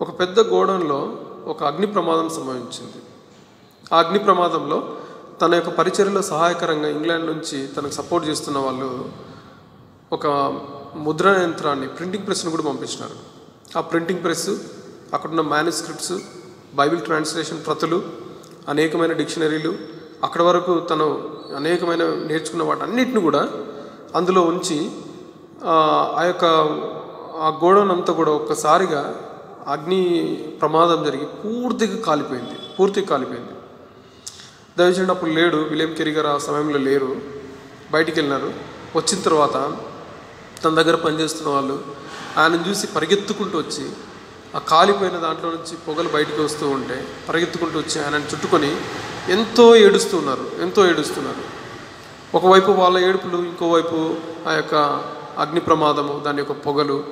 ఒక పెద్ద గోడౌన్లో ఒక అగ్ని ప్రమాదం సంభవించింది. ఆ అగ్ని ప్రమాదంలో తన యొక్క పరిచర్యలో సహాయకరంగా ఇంగ్లాండ్ నుంచి తనకు సపోర్ట్ చేస్తున్న వాళ్ళు ఒక ముద్రణ యంత్రాన్ని ప్రింటింగ్ ప్రెస్ను కూడా పంపించినారు. ఆ ప్రింటింగ్ ప్రెస్ అక్కడున్న మ్యానుస్క్రిప్ట్స్ బైబిల్ ట్రాన్స్లేషన్ ప్రతులు అనేకమైన డిక్షనరీలు అక్కడ వరకు తను అనేకమైన నేర్చుకున్న వాటన్నిటిని కూడా అందులో ఉంచి ఆ ఆ యొక్క ఆ గోడౌన్ అంతా కూడా ఒక్కసారిగా అగ్ని ప్రమాదం జరిగి పూర్తిగా కాలిపోయింది పూర్తిగా కాలిపోయింది. దయచేసి అప్పుడు లేడు విలియం కెరీ గారు ఆ సమయంలో లేరు బయటికి వెళ్ళినారు. వచ్చిన తర్వాత తన దగ్గర పనిచేస్తున్న వాళ్ళు ఆయనను చూసి పరిగెత్తుకుంటూ వచ్చి ఆ కాలిపోయిన దాంట్లో నుంచి పొగలు బయటికి వస్తూ ఉంటే పరిగెత్తుకుంటూ వచ్చి ఆయనను చుట్టుకొని ఎంతో ఏడుస్తున్నారు ఎంతో ఏడుస్తున్నారు. ఒకవైపు వాళ్ళ ఏడుపులు ఇంకోవైపు ఆ యొక్క అగ్ని ప్రమాదము దాని యొక్క పొగలు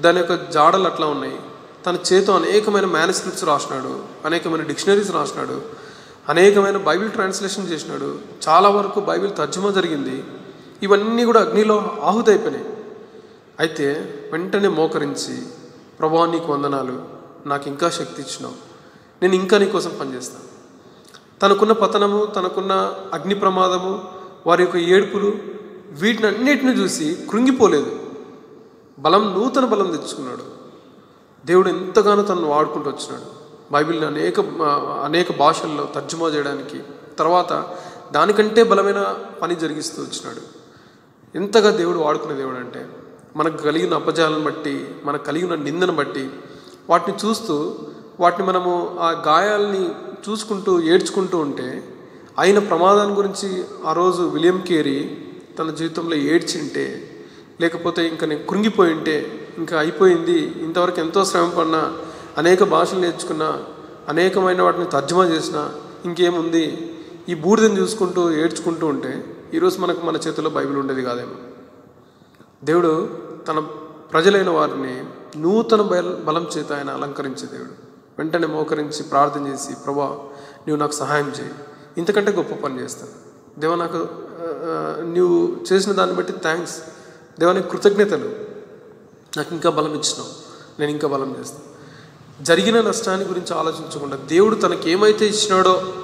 దాని యొక్క జాడలు అట్లా ఉన్నాయి. తన చేతో అనేకమైన మేనస్క్రిప్ట్స్ రాసినాడు అనేకమైన డిక్షనరీస్ రాసినాడు అనేకమైన బైబిల్ ట్రాన్స్లేషన్ చేసినాడు. చాలా వరకు బైబిల్ తర్జుమా జరిగింది. ఇవన్నీ కూడా అగ్నిలో ఆహుతైపోయినాయి. అయితే వెంటనే మోకరించి ప్రభా నీకు వందనాలు. నాకు ఇంకా శక్తి ఇచ్చినావు. నేను ఇంకా నీ కోసం పనిచేస్తాను తనకున్న పతనము తనకున్న అగ్ని ప్రమాదము వారి యొక్క ఏడుపులు వీటిని అన్నిటిని చూసి కృంగిపోలేదు. బలం నూతన బలం తెచ్చుకున్నాడు. దేవుడు ఎంతగానో తనను వాడుకుంటూ వచ్చినాడు. బైబిల్ని అనేక అనేక భాషల్లో తర్జుమా చేయడానికి తర్వాత దానికంటే బలమైన పని జరిగిస్తూ వచ్చినాడు. ఎంతగా దేవుడు వాడుకునే దేవుడు అంటే మనకు కలిగిన అపజాలను బట్టి మనకు కలిగిన నిందను బట్టి వాటిని చూస్తూ వాటిని మనము ఆ గాయాలని చూసుకుంటూ ఏడ్చుకుంటూ ఉంటే అయిన ప్రమాదాన్ని గురించి ఆ రోజు విలియం కేరీ తన జీవితంలో ఏడ్చింటే లేకపోతే ఇంకా నేను కృంగిపోయి ఉంటే ఇంకా అయిపోయింది ఇంతవరకు ఎంతో శ్రమ పడినా అనేక భాషలు నేర్చుకున్నా అనేకమైన వాటిని తర్జుమా చేసిన ఇంకేముంది? ఈ బూడిదని చూసుకుంటూ ఏడ్చుకుంటూ ఉంటే ఈరోజు మనకు మన చేతిలో బైబిల్ ఉండేది కాదేమో. దేవుడు తన ప్రజలైన వారిని నూతన బల బలం చేత ఆయన అలంకరించే దేవుడు. వెంటనే మోకరించి ప్రార్థన చేసి ప్రభా నువ్వు నాకు సహాయం చేయి. ఇంతకంటే గొప్ప పని చేస్తాను. దేవ నాకు నువ్వు చేసిన దాన్ని బట్టి థ్యాంక్స్ దేవానికి కృతజ్ఞతలు. నాకు ఇంకా బలం ఇచ్చినావు. నేను ఇంకా బలం చేస్తాను. జరిగిన నష్టాన్ని గురించి ఆలోచించకుండా దేవుడు తనకి ఏమైతే ఇచ్చినాడో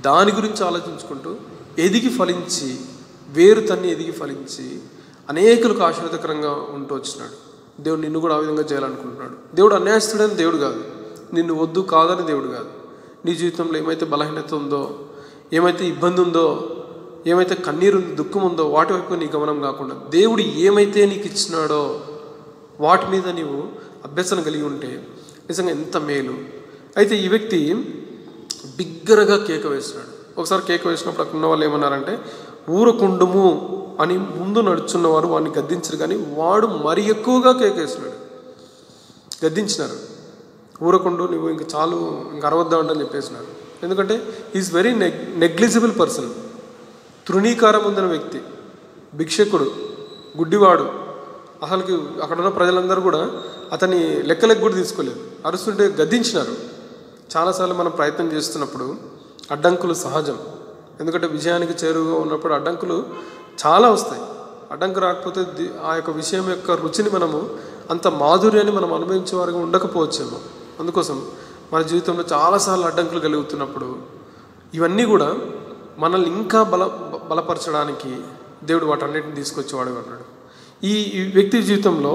దాని గురించి ఆలోచించుకుంటూ ఎదిగి ఫలించి వేరు తన్ని ఎదిగి ఫలించి అనేకులకు ఆశీర్వదకరంగా ఉంటూ వచ్చినాడు. దేవుడు నిన్ను కూడా ఆ విధంగా చేయాలనుకుంటున్నాడు. దేవుడు అన్యాయస్తుడని దేవుడు కాదు. నిన్ను వద్దు కాదని దేవుడు కాదు. నీ జీవితంలో ఏమైతే బలహీనత ఉందో ఏమైతే ఇబ్బంది ఉందో ఏమైతే కన్నీరు దుఃఖం ఉందో వాటి వైపు నీ గమనం కాకుండా దేవుడు ఏమైతే నీకు ఇచ్చినాడో వాటి మీద నీవు అభ్యసన కలిగి ఉంటే నిజంగా ఎంత మేలు. అయితే ఈ వ్యక్తి బిగ్గరగా కేక వేసినాడు. ఒకసారి కేక వేసినప్పుడు అక్కడ ఉన్న వాళ్ళు ఏమన్నారంటే ఊరకుండుము. అని ముందు నడుచున్నవారు వాడిని గద్దించరు కానీ వాడు మరి ఎక్కువగా కేక గద్దించినారు. ఊరకుండు నువ్వు ఇంక చాలు ఇంక అరవద్దా అని చెప్పేసినారు. ఎందుకంటే is very neg negligible person తృణీకారం ఉందిన వ్యక్తి భిక్షకుడు గుడ్డివాడు. అసలుకి అక్కడ ఉన్న ప్రజలందరూ కూడా అతని లెక్కలకు కూడా తీసుకోలేదు. అరుస్తుంటే గద్దించినారు. చాలాసార్లు మనం ప్రయత్నం చేస్తున్నప్పుడు అడ్డంకులు సహజం. ఎందుకంటే విజయానికి చేరువుగా ఉన్నప్పుడు అడ్డంకులు చాలా వస్తాయి. అడ్డంకి రాకపోతే ఆ యొక్క విషయం యొక్క రుచిని మనము అంత మాధుర్యాన్ని మనం అనుభవించే వారికి ఉండకపోవచ్చేమో. అందుకోసం మన జీవితంలో చాలాసార్లు అడ్డంకులు కలుగుతున్నప్పుడు ఇవన్నీ కూడా మనల్ని ఇంకా బల బలపరచడానికి దేవుడు వాటన్నిటిని తీసుకొచ్చేవాడు అన్నాడు. ఈ వ్యక్తి జీవితంలో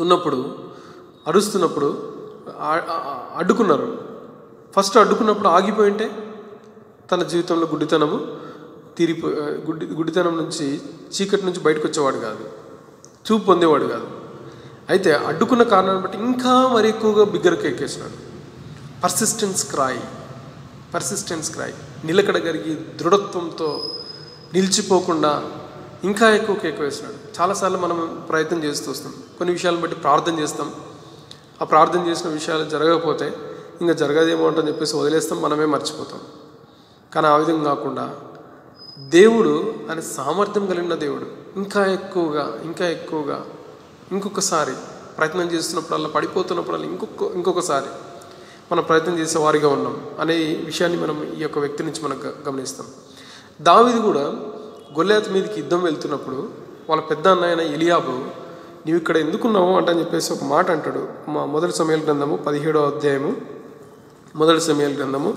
ఉన్నప్పుడు అరుస్తున్నప్పుడు అడ్డుకున్నారు. ఫస్ట్ అడ్డుకున్నప్పుడు ఆగిపోయింటే తన జీవితంలో గుడ్డితనము తీరిపో గుడ్డి గుడ్డితనం నుంచి చీకటి నుంచి బయటకు వచ్చేవాడు కాదు. చూపు పొందేవాడు కాదు. అయితే అడ్డుకున్న కారణాన్ని బట్టి ఇంకా మరి ఎక్కువగా బిగ్గరకు ఎక్కేసినాడు. పర్సిస్టెన్స్ క్రాయ్ పర్సిస్టెన్స్ క్రాయ్ నిలకడ గరిగి దృఢత్వంతో నిలిచిపోకుండా ఇంకా ఎక్కువ కేక్ వేసినాడు చాలాసార్లు మనం ప్రయత్నం చేస్తూ వస్తాం. కొన్ని విషయాలను బట్టి ప్రార్థన చేస్తాం. ఆ ప్రార్థన చేసిన విషయాలు జరగకపోతే ఇంకా జరగదేమో అంటని చెప్పేసి వదిలేస్తాం. మనమే మర్చిపోతాం. కానీ ఆ విధంగా కాకుండా దేవుడు ఆయన సామర్థ్యం కలిగిన దేవుడు. ఇంకా ఎక్కువగా ఇంకా ఎక్కువగా ఇంకొకసారి ప్రయత్నం చేస్తున్నప్పుడల్లా పడిపోతున్నప్పుడల్లా ఇంకొక ఇంకొకసారి మనం ప్రయత్నం చేసే వారిగా ఉన్నాం అనే విషయాన్ని మనం ఈ యొక్క వ్యక్తి నుంచి మనం గమనిస్తాం. దావిది కూడా గొల్లాత్ మీదకి యుద్ధం వెళ్తున్నప్పుడు వాళ్ళ పెద్ద అన్నయ్యన ఎలియాబు నీవు ఇక్కడ ఎందుకున్నావు? అంటని చెప్పేసి ఒక మాట అంటాడు. మా మొదటి సమయాల గ్రంథము పదిహేడో అధ్యాయము మొదటి సమయాల గ్రంథము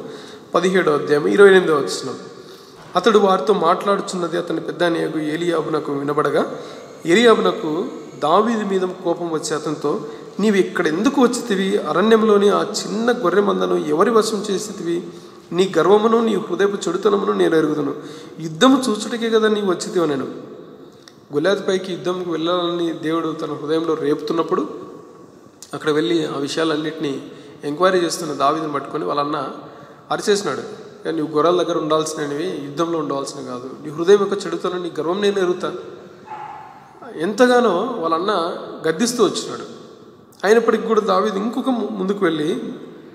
పదిహేడో అధ్యాయం ఇరవై ఎనిమిదో వచ్చినాం అతడు వారితో మాట్లాడుచున్నది అతని పెద్ద అనేగు ఏలియాబునకు వినబడగా ఏలియాబునకు దావీది మీద కోపం వచ్చి అతనితో నీవు ఇక్కడ ఎందుకు వచ్చితివి? అరణ్యంలోని ఆ చిన్న గొర్రె మందను ఎవరి వశం చేసితివి? నీ గర్వమును నీ హృదయపు చెడుతనమును నేను ఎరుగుదును. యుద్ధము చూచుటకే కదా నీవు వచ్చితివి నేను గులాది పైకి యుద్ధంకి వెళ్ళాలని దేవుడు తన హృదయంలో రేపుతున్నప్పుడు అక్కడ వెళ్ళి ఆ విషయాలన్నింటినీ ఎంక్వైరీ చేస్తున్న దావీదుని పట్టుకొని వాళ్ళన్న అరిచేసినాడు. కానీ నువ్వు గొర్రెల దగ్గర ఉండాల్సినవి యుద్ధంలో ఉండవలసినవి కాదు. నీ హృదయం యొక్క చెడుతాను నీ గర్వం నేను ఎరుగుతా. ఎంతగానో వాళ్ళన్న గద్దిస్తూ వచ్చినాడు. అయినప్పటికీ కూడా దావీది ఇంకొక ముందుకు వెళ్ళి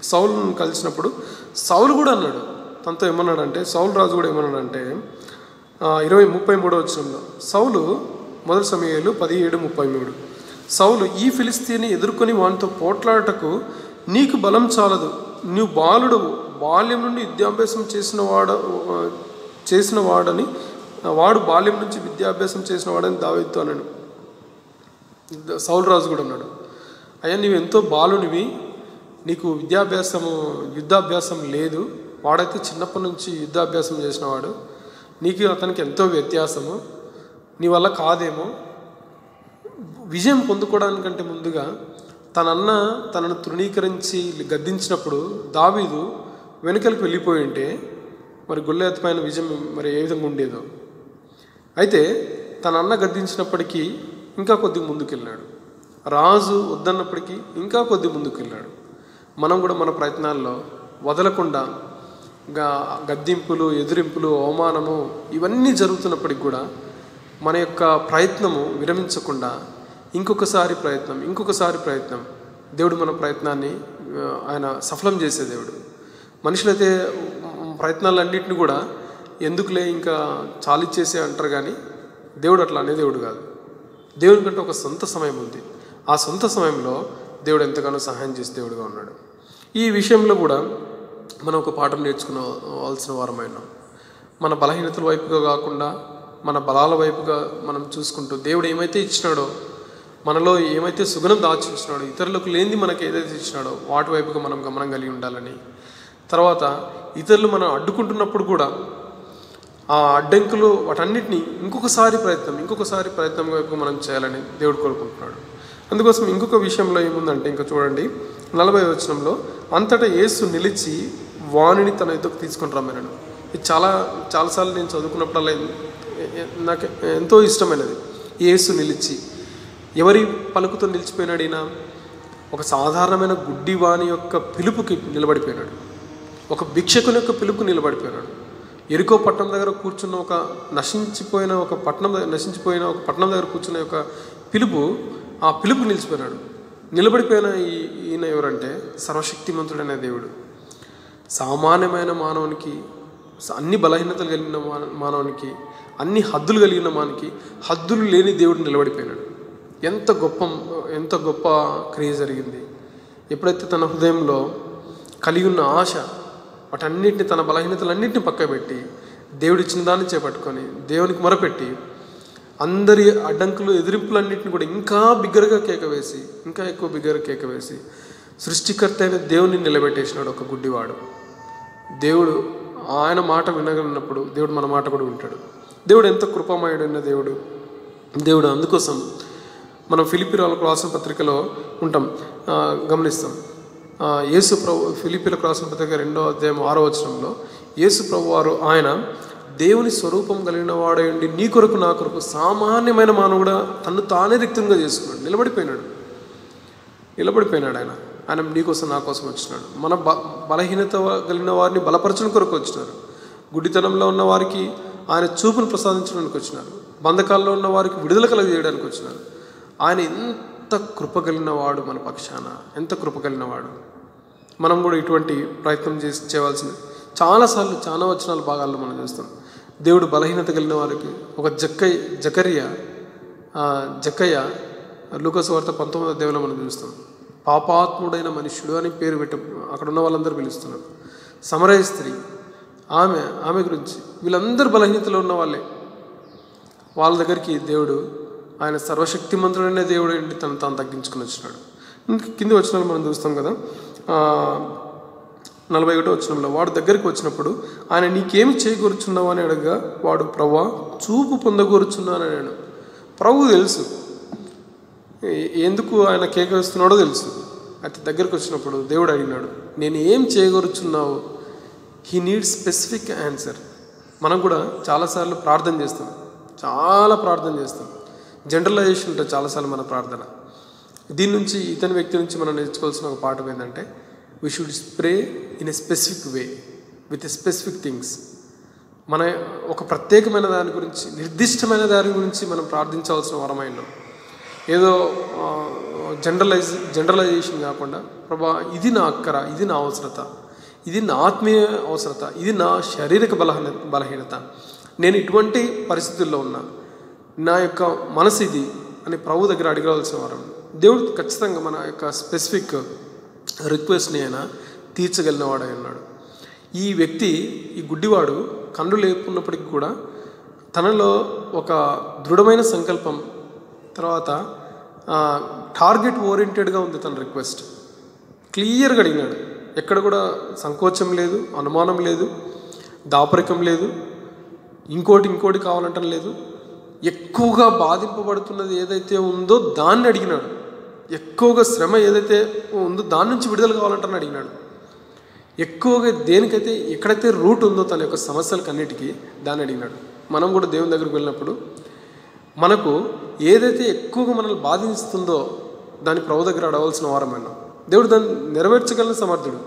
సౌలును కలిసినప్పుడు సౌలు కూడా అన్నాడు. తనతో ఏమన్నాడంటే సౌలు రాజు కూడా ఏమన్నాడంటే ఇరవై ముప్పై మూడో వచ్చినంలో సౌలు మొదటి సమయాలు పదిహేడు ముప్పై మూడు. సౌలు ఈ ఫిలిస్తీని ఎదుర్కొని వానితో పోట్లాడటకు నీకు బలం చాలదు. నువ్వు బాలుడవు. బాల్యం నుండి విద్యాభ్యాసం చేసిన వాడ చేసిన వాడని వాడు బాల్యం నుంచి విద్యాభ్యాసం చేసిన వాడని దావీదుతో అన్నాడు. సౌలరాజు కూడా అన్నాడు. అయ్యా నీవు ఎంతో బాలునివి నీకు విద్యాభ్యాసము యుద్ధాభ్యాసం లేదు వాడైతే చిన్నప్పటి నుంచి యుద్ధాభ్యాసం చేసినవాడు నీకు అతనికి ఎంతో వ్యత్యాసము నీ వల్ల కాదేమో. విజయం పొందుకోవడానికంటే ముందుగా తనన్న తనను తృణీకరించి గద్దించినప్పుడు దావీదు వెనుకలకు వెళ్ళిపోయి ఉంటే మరి గొల్లెత్త పైన విజయం మరి ఏ విధంగా ఉండేదో. అయితే తన అన్న గద్దించినప్పటికీ ఇంకా కొద్ది ముందుకెళ్ళాడు. రాజు వద్దన్నప్పటికీ ఇంకా కొద్ది ముందుకెళ్ళాడు. మనం కూడా మన ప్రయత్నాల్లో వదలకుండా గా గద్దింపులు ఎదిరింపులు అవమానము ఇవన్నీ జరుగుతున్నప్పటికి కూడా మన యొక్క ప్రయత్నము విరమించకుండా ఇంకొకసారి ప్రయత్నం ఇంకొకసారి ప్రయత్నం దేవుడు మన ప్రయత్నాన్ని ఆయన సఫలం చేసే దేవుడు. మనుషులైతే ప్రయత్నాలన్నింటినీ కూడా ఎందుకులే ఇంకా చాలిచ్చేసే అంటారు కానీ దేవుడు అట్లా అనే దేవుడు కాదు. దేవుని కంటే ఒక సొంత సమయం ఉంది. ఆ సొంత సమయంలో దేవుడు ఎంతగానో సహాయం చేసే దేవుడుగా ఉన్నాడు. ఈ విషయంలో కూడా మనం ఒక పాఠం నేర్చుకునవలసిన వారమైన మన బలహీనతల వైపుగా కాకుండా మన బలాల వైపుగా మనం చూసుకుంటూ దేవుడు ఏమైతే ఇచ్చినాడో మనలో ఏమైతే సుగుణం దాచి ఇచ్చినాడో ఇతరులకు లేనిది మనకి ఏదైతే ఇచ్చినాడో వాటి వైపుగా మనం గమనం కలిగి ఉండాలని తర్వాత ఇతరులు మనం అడ్డుకుంటున్నప్పుడు కూడా ఆ అడ్డంకులు వాటన్నిటిని ఇంకొకసారి ప్రయత్నం ఇంకొకసారి ప్రయత్నం వైపు మనం చేయాలని దేవుడు కోరుకుంటున్నాడు. అందుకోసం ఇంకొక విషయంలో ఏముందంటే ఇంకా చూడండి నలభై వచనంలో అంతటా యేసు నిలిచి వాణిని తన ఎదుకు తీసుకొని రమ్మన్నాడు. ఇది చాలా చాలాసార్లు నేను చదువుకున్నప్పుడల్లా నాకు ఎంతో ఇష్టమైనది. యేసు నిలిచి ఎవరి పలుకుతో నిలిచిపోయినాడు ఈయన? ఒక సాధారణమైన గుడ్డివాణి యొక్క పిలుపుకి నిలబడిపోయినాడు. ఒక భిక్షకుని యొక్క పిలుపు నిలబడిపోయినాడు. ఎరుకో పట్టణం దగ్గర కూర్చున్న ఒక నశించిపోయిన ఒక పట్టణం దగ్గర నశించిపోయిన ఒక పట్టణం దగ్గర కూర్చున్న ఒక పిలుపు ఆ పిలుపు నిలిచిపోయినాడు. నిలబడిపోయిన ఈ ఈయన ఎవరంటే సర్వశక్తిమంతుడైన దేవుడు. సామాన్యమైన మానవునికి అన్ని బలహీనతలు కలిగిన మాన- మానవునికి అన్ని హద్దులు కలిగిన మానవునికి హద్దులు లేని దేవుడు నిలబడిపోయినాడు. ఎంత గొప్ప ఎంత గొప్ప క్రియ జరిగింది. ఎప్పుడైతే తన హృదయంలో కలిగి ఉన్న ఆశ వాటన్నిటిని తన బలహీనతలన్నింటిని పక్కబెట్టి దేవుడిచ్చిన దాన్ని చేపట్టుకొని దేవునికి మొరపెట్టి అందరి అడ్డంకులు ఎదిరింపులన్నింటిని కూడా ఇంకా బిగ్గరగా కేక వేసి ఇంకా ఎక్కువ బిగ్గరగా కేక వేసి సృష్టికర్త అయిన దేవుని నిలబెట్టేసినాడు ఒక గుడ్డివాడు. దేవుడు ఆయన మాట వినగలిగినప్పుడు దేవుడు మన మాట కూడా వింటాడు. దేవుడు ఎంత కృపమయుడైన దేవుడు. దేవుడు అందుకోసం మనం ఫిలిపిరాలకు రాసిన పత్రికలో ఉంటాం. గమనిస్తాం. యేసు ప్రభు ఫిలిపిలకు రాసిన పత్రిక రెండో అధ్యాయం ఆరో వచనంలో యేసు ప్రభు వారు ఆయన దేవుని స్వరూపం కలిగిన వాడండి నీ కొరకు నా కొరకు సామాన్యమైన మానవుడ తను తానే రిక్తంగా చేసుకున్నాడు. నిలబడిపోయినాడు. నిలబడిపోయినాడు ఆయన. ఆయన నీకోసం నా కోసం వచ్చినాడు. మన బ బలహీనత కలిగిన వారిని బలపరచడం కొరకు వచ్చినారు. గుడ్డితనంలో ఉన్న వారికి ఆయన చూపును ప్రసాదించడానికి వచ్చినారు. బంధకాల్లో ఉన్న వారికి విడుదల కలగజేయడానికి వచ్చినారు. ఆయన ఎంత కృపగలిగినవాడు మన పక్షాన ఎంత కృపగలిగినవాడు మనం కూడా ఇటువంటి ప్రయత్నం చేసి చేయవలసింది చాలాసార్లు చాలా వచనాల భాగాల్లో మనం చూస్తాం. దేవుడు బలహీనత కలిగిన వారికి ఒక జక్కయ్య జకర్య ఆ, జక్కయ్య లూకస్ వార్త పంతొమ్మిదో దేవులో మనం చూస్తాం. పాపాత్ముడైన మనుష్యుడు అని పేరు పెట్ట అక్కడ ఉన్న వాళ్ళందరూ పిలుస్తున్నారు. సమరయ స్త్రీ ఆమె ఆమె గురించి వీళ్ళందరూ బలహీనతలో ఉన్న వాళ్ళే. వాళ్ళ దగ్గరికి దేవుడు ఆయన సర్వశక్తిమంతుడైన దేవుడు ఏంటి? తను తాను తగ్గించుకుని వచ్చినాడు. ఇంకా కింది వచ్చిన మనం చూస్తాం కదా. నలభై ఒకటో వచ్చినంలో వాడు దగ్గరికి వచ్చినప్పుడు ఆయన నీకేమి చేయగూరుచున్నావు? అని అడగగా వాడు ప్రభా చూపు పొందగూరుచున్నాను నేను ప్రభు తెలుసు. ఎందుకు ఆయన కేకరిస్తున్నాడో తెలుసు. అతి దగ్గరికి వచ్చినప్పుడు దేవుడు అడిగినాడు నేను ఏం చేయగూరుచున్నావు? హీ నీడ్ స్పెసిఫిక్ ఆన్సర్ మనం కూడా చాలాసార్లు ప్రార్థన చేస్తాం. చాలా ప్రార్థన చేస్తాం. జనరలైజేషన్ ఉంటుంది చాలాసార్లు మన ప్రార్థన. దీని నుంచి ఇతని వ్యక్తి నుంచి మనం నేర్చుకోవాల్సిన ఒక పాఠం ఏంటంటే we should spray in a specific way with specific things మన ఒక ప్రత్యేకమైన దాని గురించి నిర్దిష్టమైన దాని గురించి మనం ప్రార్థించవలసిన వరమైన ఏదో జనరలైజ్ జనరలైజేషన్ కాకుండా ప్రభా ఇది నా అక్కర ఇది నా అవసరత ఇది నా ఆత్మీయ అవసరత ఇది నా శారీరక బలహీన బలహీనత. నేను ఇటువంటి పరిస్థితుల్లో ఉన్నా. నా యొక్క మనసు ఇది అని ప్రభు దగ్గర అడగవలసిన వారం దేవుడు ఖచ్చితంగా మన యొక్క స్పెసిఫిక్ రిక్వెస్ట్ని ఆయన తీర్చగలిగిన వాడై ఉన్నాడు. ఈ వ్యక్తి ఈ గుడ్డివాడు కన్ను లేకున్నప్పటికీ కూడా తనలో ఒక దృఢమైన సంకల్పం తర్వాత టార్గెట్ ఓరియంటెడ్గా ఉంది తన రిక్వెస్ట్ క్లియర్గా అడిగినాడు. ఎక్కడ కూడా సంకోచం లేదు అనుమానం లేదు దాపరికం లేదు ఇంకోటి ఇంకోటి కావాలంటం లేదు. ఎక్కువగా బాధింపబడుతున్నది ఏదైతే ఉందో దాన్ని అడిగినాడు. ఎక్కువగా శ్రమ ఏదైతే ఉందో దాని నుంచి విడుదల కావాలంటని అడిగినాడు. ఎక్కువగా దేనికైతే ఎక్కడైతే రూట్ ఉందో తన యొక్క సమస్యలకన్నిటికీ దాన్ని అడిగినాడు. మనం కూడా దేవుని దగ్గరికి వెళ్ళినప్పుడు మనకు ఏదైతే ఎక్కువగా మనల్ని బాధిస్తుందో దాని ప్రభు దగ్గర అడవలసిన వారమైనా దేవుడు దాన్ని నెరవేర్చగలిగిన సమర్థుడు.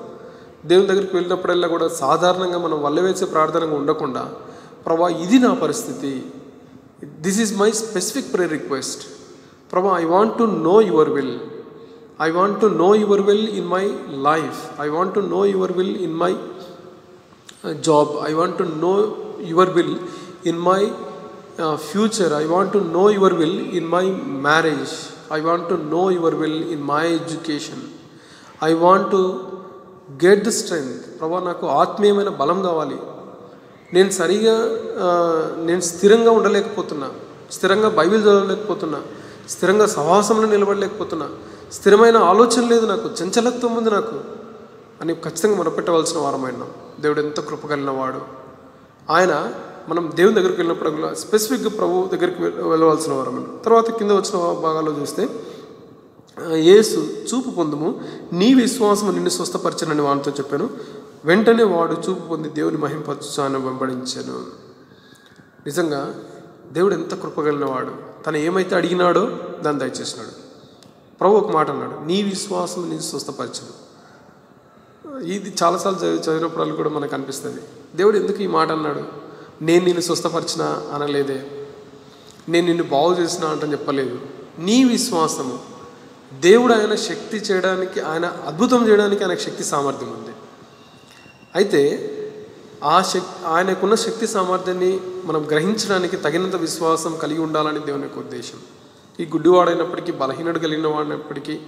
దేవుని దగ్గరికి వెళ్ళినప్పుడల్లా కూడా సాధారణంగా మనం వల్ల వేసే ప్రార్థనగా ఉండకుండా ప్రభా ఇది నా పరిస్థితి. this is my specific pray request ప్రభా I want to know your will I want to know your will in my life I want to know your will in my job I want to know your will in my future I want to know your will in my marriage I want to know your will in my education I want to get the strength ప్రభా నాకు ఆత్మీయమైన బలం కావాలి నేను సరిగా నేను స్థిరంగా ఉండలేకపోతున్నా. స్థిరంగా బైబిల్ చదవలేకపోతున్నా. స్థిరంగా సహవాసంలో నిలబడలేకపోతున్నా. స్థిరమైన ఆలోచన లేదు నాకు. చంచలత్వం ఉంది నాకు. అని ఖచ్చితంగా మొరపెట్టవలసిన వారమైన దేవుడు ఎంత కృపగలిగిన వాడు. ఆయన మనం దేవుని దగ్గరికి వెళ్ళినప్పుడు స్పెసిఫిక్గా ప్రభు దగ్గరికి వెళ్ళవలసిన వారమైన తర్వాత కింద వచ్చిన భాగాల్లో చూస్తే ఏసు యేసు చూపు పొందుము. నీ విశ్వాసం నిన్ను స్వస్థపరచనని వానితో చెప్పాను. వెంటనే వాడు చూపు పొంది దేవుని మహింపరచు అని వెంబడించాను. నిజంగా దేవుడు ఎంత కృపగలిగినవాడు తను ఏమైతే అడిగినాడో దాన్ని దయచేసినాడు. ప్రభు ఒక మాట అన్నాడు నీ విశ్వాసం నీ స్వస్థపరచను. ఇది చాలాసార్లు చదివి చదివినప్పుడు కూడా మనకు అనిపిస్తుంది. దేవుడు ఎందుకు ఈ మాట అన్నాడు? నేను నిన్ను స్వస్థపరిచిన అనలేదే. నేను నిన్ను బాగు చేసిన అంటని చెప్పలేదు. నీ విశ్వాసము దేవుడు ఆయన శక్తి చేయడానికి ఆయన అద్భుతం చేయడానికి ఆయనకు శక్తి సామర్థ్యం ఉంది. అయితే ఆ శక్తి ఆయనకున్న శక్తి సామర్థ్యాన్ని మనం గ్రహించడానికి తగినంత విశ్వాసం కలిగి ఉండాలని దేవుని యొక్క ఉద్దేశం. ఈ గుడ్డివాడైనప్పటికీ బలహీనుడు కలిగిన వాడినప్పటికీ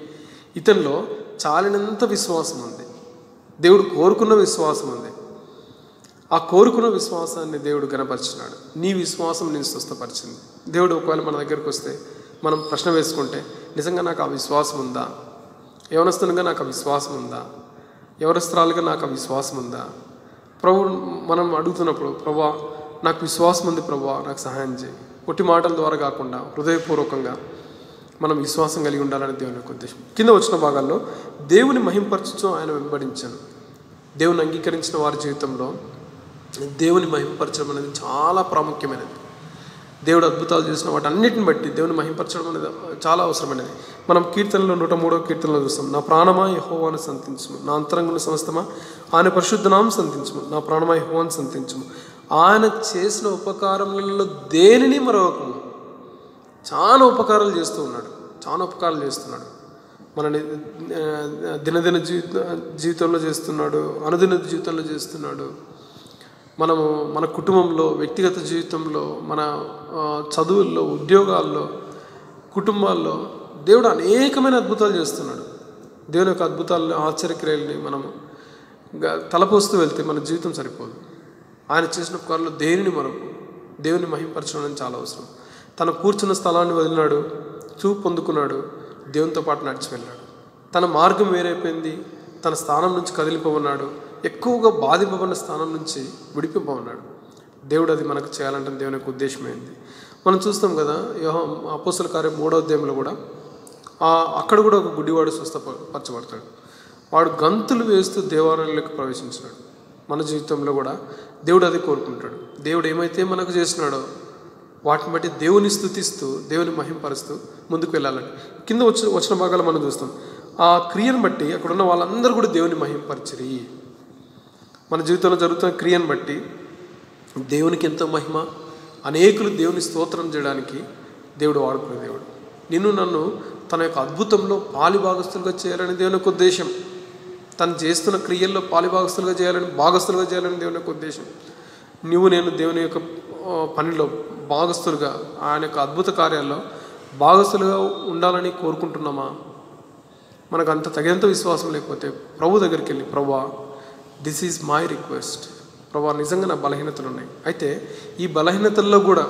ఇతనిలో చాలినంత విశ్వాసం ఉంది. దేవుడు కోరుకున్న విశ్వాసం ఉంది. ఆ కోరుకున్న విశ్వాసాన్ని దేవుడు గనపరిచినాడు నీ విశ్వాసం నేను స్వస్థపరిచింది. దేవుడు ఒకవేళ మన దగ్గరకు వస్తే మనం ప్రశ్న వేసుకుంటే నిజంగా నాకు ఆ విశ్వాసం ఉందా? యవనస్తునిగా నాకు ఆ విశ్వాసం ఉందా? యవనస్త్రాలుగా నాకు ఆ విశ్వాసం ఉందా? ప్రభు మనం అడుగుతున్నప్పుడు ప్రభా నాకు విశ్వాసం ఉంది ప్రభా నాకు సహాయం చేయి. కొట్టి మాటల ద్వారా కాకుండా హృదయపూర్వకంగా మనం విశ్వాసం కలిగి ఉండాలని దేవుని యొక్క ఉద్దేశం. కింద వచ్చిన భాగాల్లో దేవుని మహింపరచుచు ఆయన వెంబడించాను. దేవుని అంగీకరించిన వారి జీవితంలో దేవుని మహింపరచడం అనేది చాలా ప్రాముఖ్యమైనది. దేవుడు అద్భుతాలు చేసిన వాటి అన్నిటిని బట్టి దేవుని మహింపరచడం అనేది చాలా అవసరమైనది. మనం కీర్తనలో నూట మూడో కీర్తనలో చూస్తాం నా ప్రాణమా యహోవాను సంతించుము. నా అంతరంగుల సమస్తమా ఆయన పరిశుద్ధనామం సంతించుము. నా ప్రాణమా యహోవాను సంతించుము. ఆయన చేసిన ఉపకారములలో దేనిని మరొకము చాలా ఉపకారాలు చేస్తూ ఉన్నాడు. చాలా ఉపకారాలు చేస్తున్నాడు. మన దినదిన జీవిత జీవితంలో చేస్తున్నాడు అనుదిన జీవితంలో చేస్తున్నాడు. మనము మన కుటుంబంలో వ్యక్తిగత జీవితంలో మన చదువుల్లో ఉద్యోగాల్లో కుటుంబాల్లో దేవుడు అనేకమైన అద్భుతాలు చేస్తున్నాడు. దేవుని యొక్క అద్భుతాలని ఆశ్చర్యక్రియల్ని మనము తలపోస్తూ వెళ్తే మన జీవితం సరిపోదు. ఆయన చేసిన ఉపకారంలో దేనిని మనకు దేవుని మహింపరచడం చాలా అవసరం. తన కూర్చున్న స్థలాన్ని వదిలినాడు చూపు పొందుకున్నాడు దేవునితో పాటు నడిచి వెళ్ళాడు. తన మార్గం వేరైపోయింది తన స్థానం నుంచి కదిలిపోమన్నాడు ఎక్కువగా బాధింపబడిన స్థానం నుంచి విడిపింపమన్నాడు దేవుడు అది మనకు చేయాలంటే దేవుని యొక్క ఉద్దేశమైంది. మనం చూస్తాం కదా యోహం అపోసల కార్యం మూడో అధ్యాయంలో కూడా అక్కడ కూడా ఒక గుడ్డివాడు స్వస్థపరచబడతాడు. వాడు గంతులు వేస్తూ దేవాలయంలోకి ప్రవేశించినాడు. మన జీవితంలో కూడా దేవుడు అది కోరుకుంటాడు. దేవుడు ఏమైతే మనకు చేసినాడో వాటిని బట్టి దేవుని స్థుతిస్తూ దేవుని మహింపరుస్తూ ముందుకు వెళ్ళాలని కింద వచ్చిన వచ్చిన భాగాలు మనం చూస్తాం. ఆ క్రియను బట్టి అక్కడ ఉన్న వాళ్ళందరూ కూడా దేవుని మహింపరిచిరి. మన జీవితంలో జరుగుతున్న క్రియను బట్టి దేవునికి ఎంతో మహిమ అనేకులు దేవుని స్తోత్రం చేయడానికి దేవుడు వాడుకునే దేవుడు. నిన్ను నన్ను తన యొక్క అద్భుతంలో పాలిభాగస్తులుగా చేయాలని దేవుని యొక్క ఉద్దేశం. తను చేస్తున్న క్రియల్లో పాలిభాగస్తులుగా చేయాలని భాగస్తులుగా చేయాలని దేవుని యొక్క ఉద్దేశం. నువ్వు నేను దేవుని యొక్క పనిలో భాగస్తులుగా ఆయన యొక్క అద్భుత కార్యాల్లో భాగస్తులుగా ఉండాలని కోరుకుంటున్నామా? మనకు అంత తగినంత విశ్వాసం లేకపోతే ప్రభు దగ్గరికి వెళ్ళి ప్రభా దిస్ ఈజ్ మై రిక్వెస్ట్ ప్రభా నిజంగా నా బలహీనతలు ఉన్నాయి. అయితే ఈ బలహీనతల్లో కూడా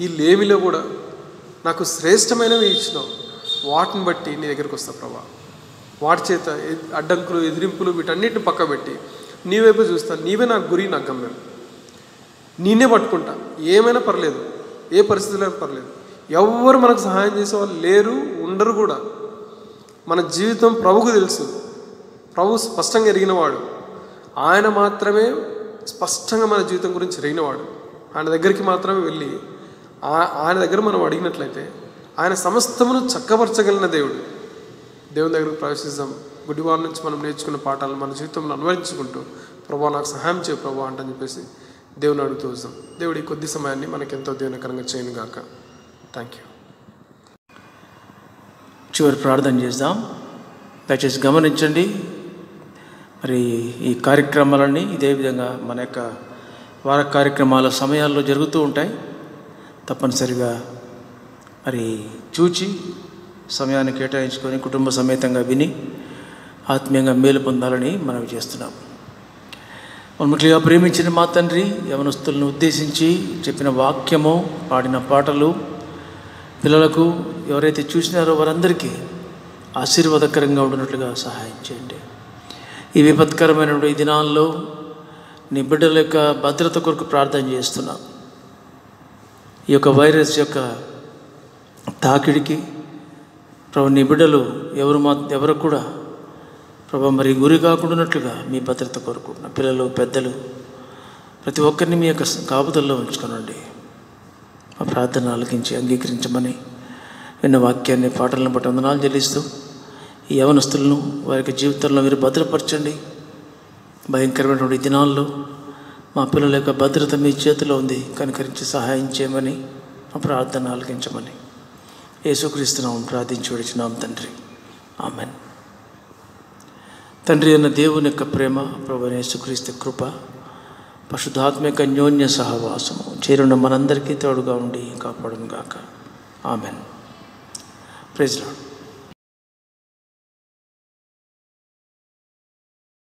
ఈ లేమిలో కూడా నాకు శ్రేష్టమైనవి ఇచ్చినావు. వాటిని బట్టి నీ దగ్గరికి వస్తా ప్రభా. వాటి చేత అడ్డంకులు ఎదిరింపులు వీటన్నిటిని పక్క పెట్టి నీ వైపు చూస్తా. నీవే నా గురి నా గమ్యం. నేనే పట్టుకుంటా. ఏమైనా పర్లేదు. ఏ పరిస్థితిలో పర్లేదు. ఎవ్వరు మనకు సహాయం చేసే వాళ్ళు లేరు ఉండరు కూడా. మన జీవితం ప్రభుకు తెలుసు. ప్రభు స్పష్టంగా ఎరిగినవాడు. ఆయన మాత్రమే స్పష్టంగా మన జీవితం గురించి రైనవాడు ఆయన దగ్గరికి మాత్రమే వెళ్ళి ఆయన దగ్గర మనం అడిగినట్లయితే ఆయన సమస్తమును చక్కపరచగలిగిన దేవుడు. దేవుని దగ్గరకు ప్రవేశిస్తాం గుడివారి నుంచి మనం నేర్చుకున్న పాఠాలను మన జీవితంలో అన్వయించుకుంటూ ప్రభా నాకు సహాయం చేయ ప్రభా అంటని చెప్పేసి దేవుని అడుగుతూ వస్తాం దేవుడి కొద్ది సమయాన్ని మనకి ఎంతో చేయను గాక. థ్యాంక్ యూ చివరి ప్రార్థన చేద్దాం. దయచేసి గమనించండి. మరి ఈ కార్యక్రమాలన్నీ ఇదే విధంగా మన యొక్క వార కార్యక్రమాల సమయాల్లో జరుగుతూ ఉంటాయి. తప్పనిసరిగా మరి చూచి సమయాన్ని కేటాయించుకొని కుటుంబ సమేతంగా విని ఆత్మీయంగా మేలు పొందాలని మనవి చేస్తున్నాం. ముఖ్యంగా ప్రేమించిన మా తండ్రి యవనస్తులను ఉద్దేశించి చెప్పిన వాక్యము పాడిన పాటలు పిల్లలకు ఎవరైతే చూసినారో వారందరికీ ఆశీర్వాదకరంగా ఉండినట్లుగా సహాయం చేయండి. ఈ విపత్కరమైన ఈ దినాల్లో నీ బిడ్డల యొక్క భద్రత కొరకు ప్రార్థన చేస్తున్నా. ఈ యొక్క వైరస్ యొక్క తాకిడికి ప్రభు నీ బిడ్డలు ఎవరు మా ఎవరు కూడా ప్రభు మరి గురి కాకుండా మీ భద్రత కోరుకుంటున్నాం పిల్లలు పెద్దలు ప్రతి ఒక్కరిని మీ యొక్క కాపుదల్లో ఉంచుకోనండి. మా ప్రార్థన ఆలకించి అంగీకరించమని విన్న వాక్యాన్ని పాటలను బట్టి వందనాలు చెల్లిస్తూ ఈ యవనస్తులను వారి యొక్క జీవితంలో మీరు భద్రపరచండి. భయంకరమైనటువంటి దినాల్లో మా పిల్లల యొక్క భద్రత మీ చేతిలో ఉంది. కనుకరించి సహాయం చేయమని మా ప్రార్థన ఆలకించమని. యేసుక్రీస్తున్నాం ప్రార్థించి విడిచినాం తండ్రి. ఆమెన్. తండ్రి అన్న దేవుని యొక్క ప్రేమ ప్రభు యేసుక్రీస్తు కృప పశుధాత్మిక అన్యోన్య సహవాసము చేరున్న మనందరికీ తోడుగా ఉండి కాపాడును గాక ఆమెన్. Praise lord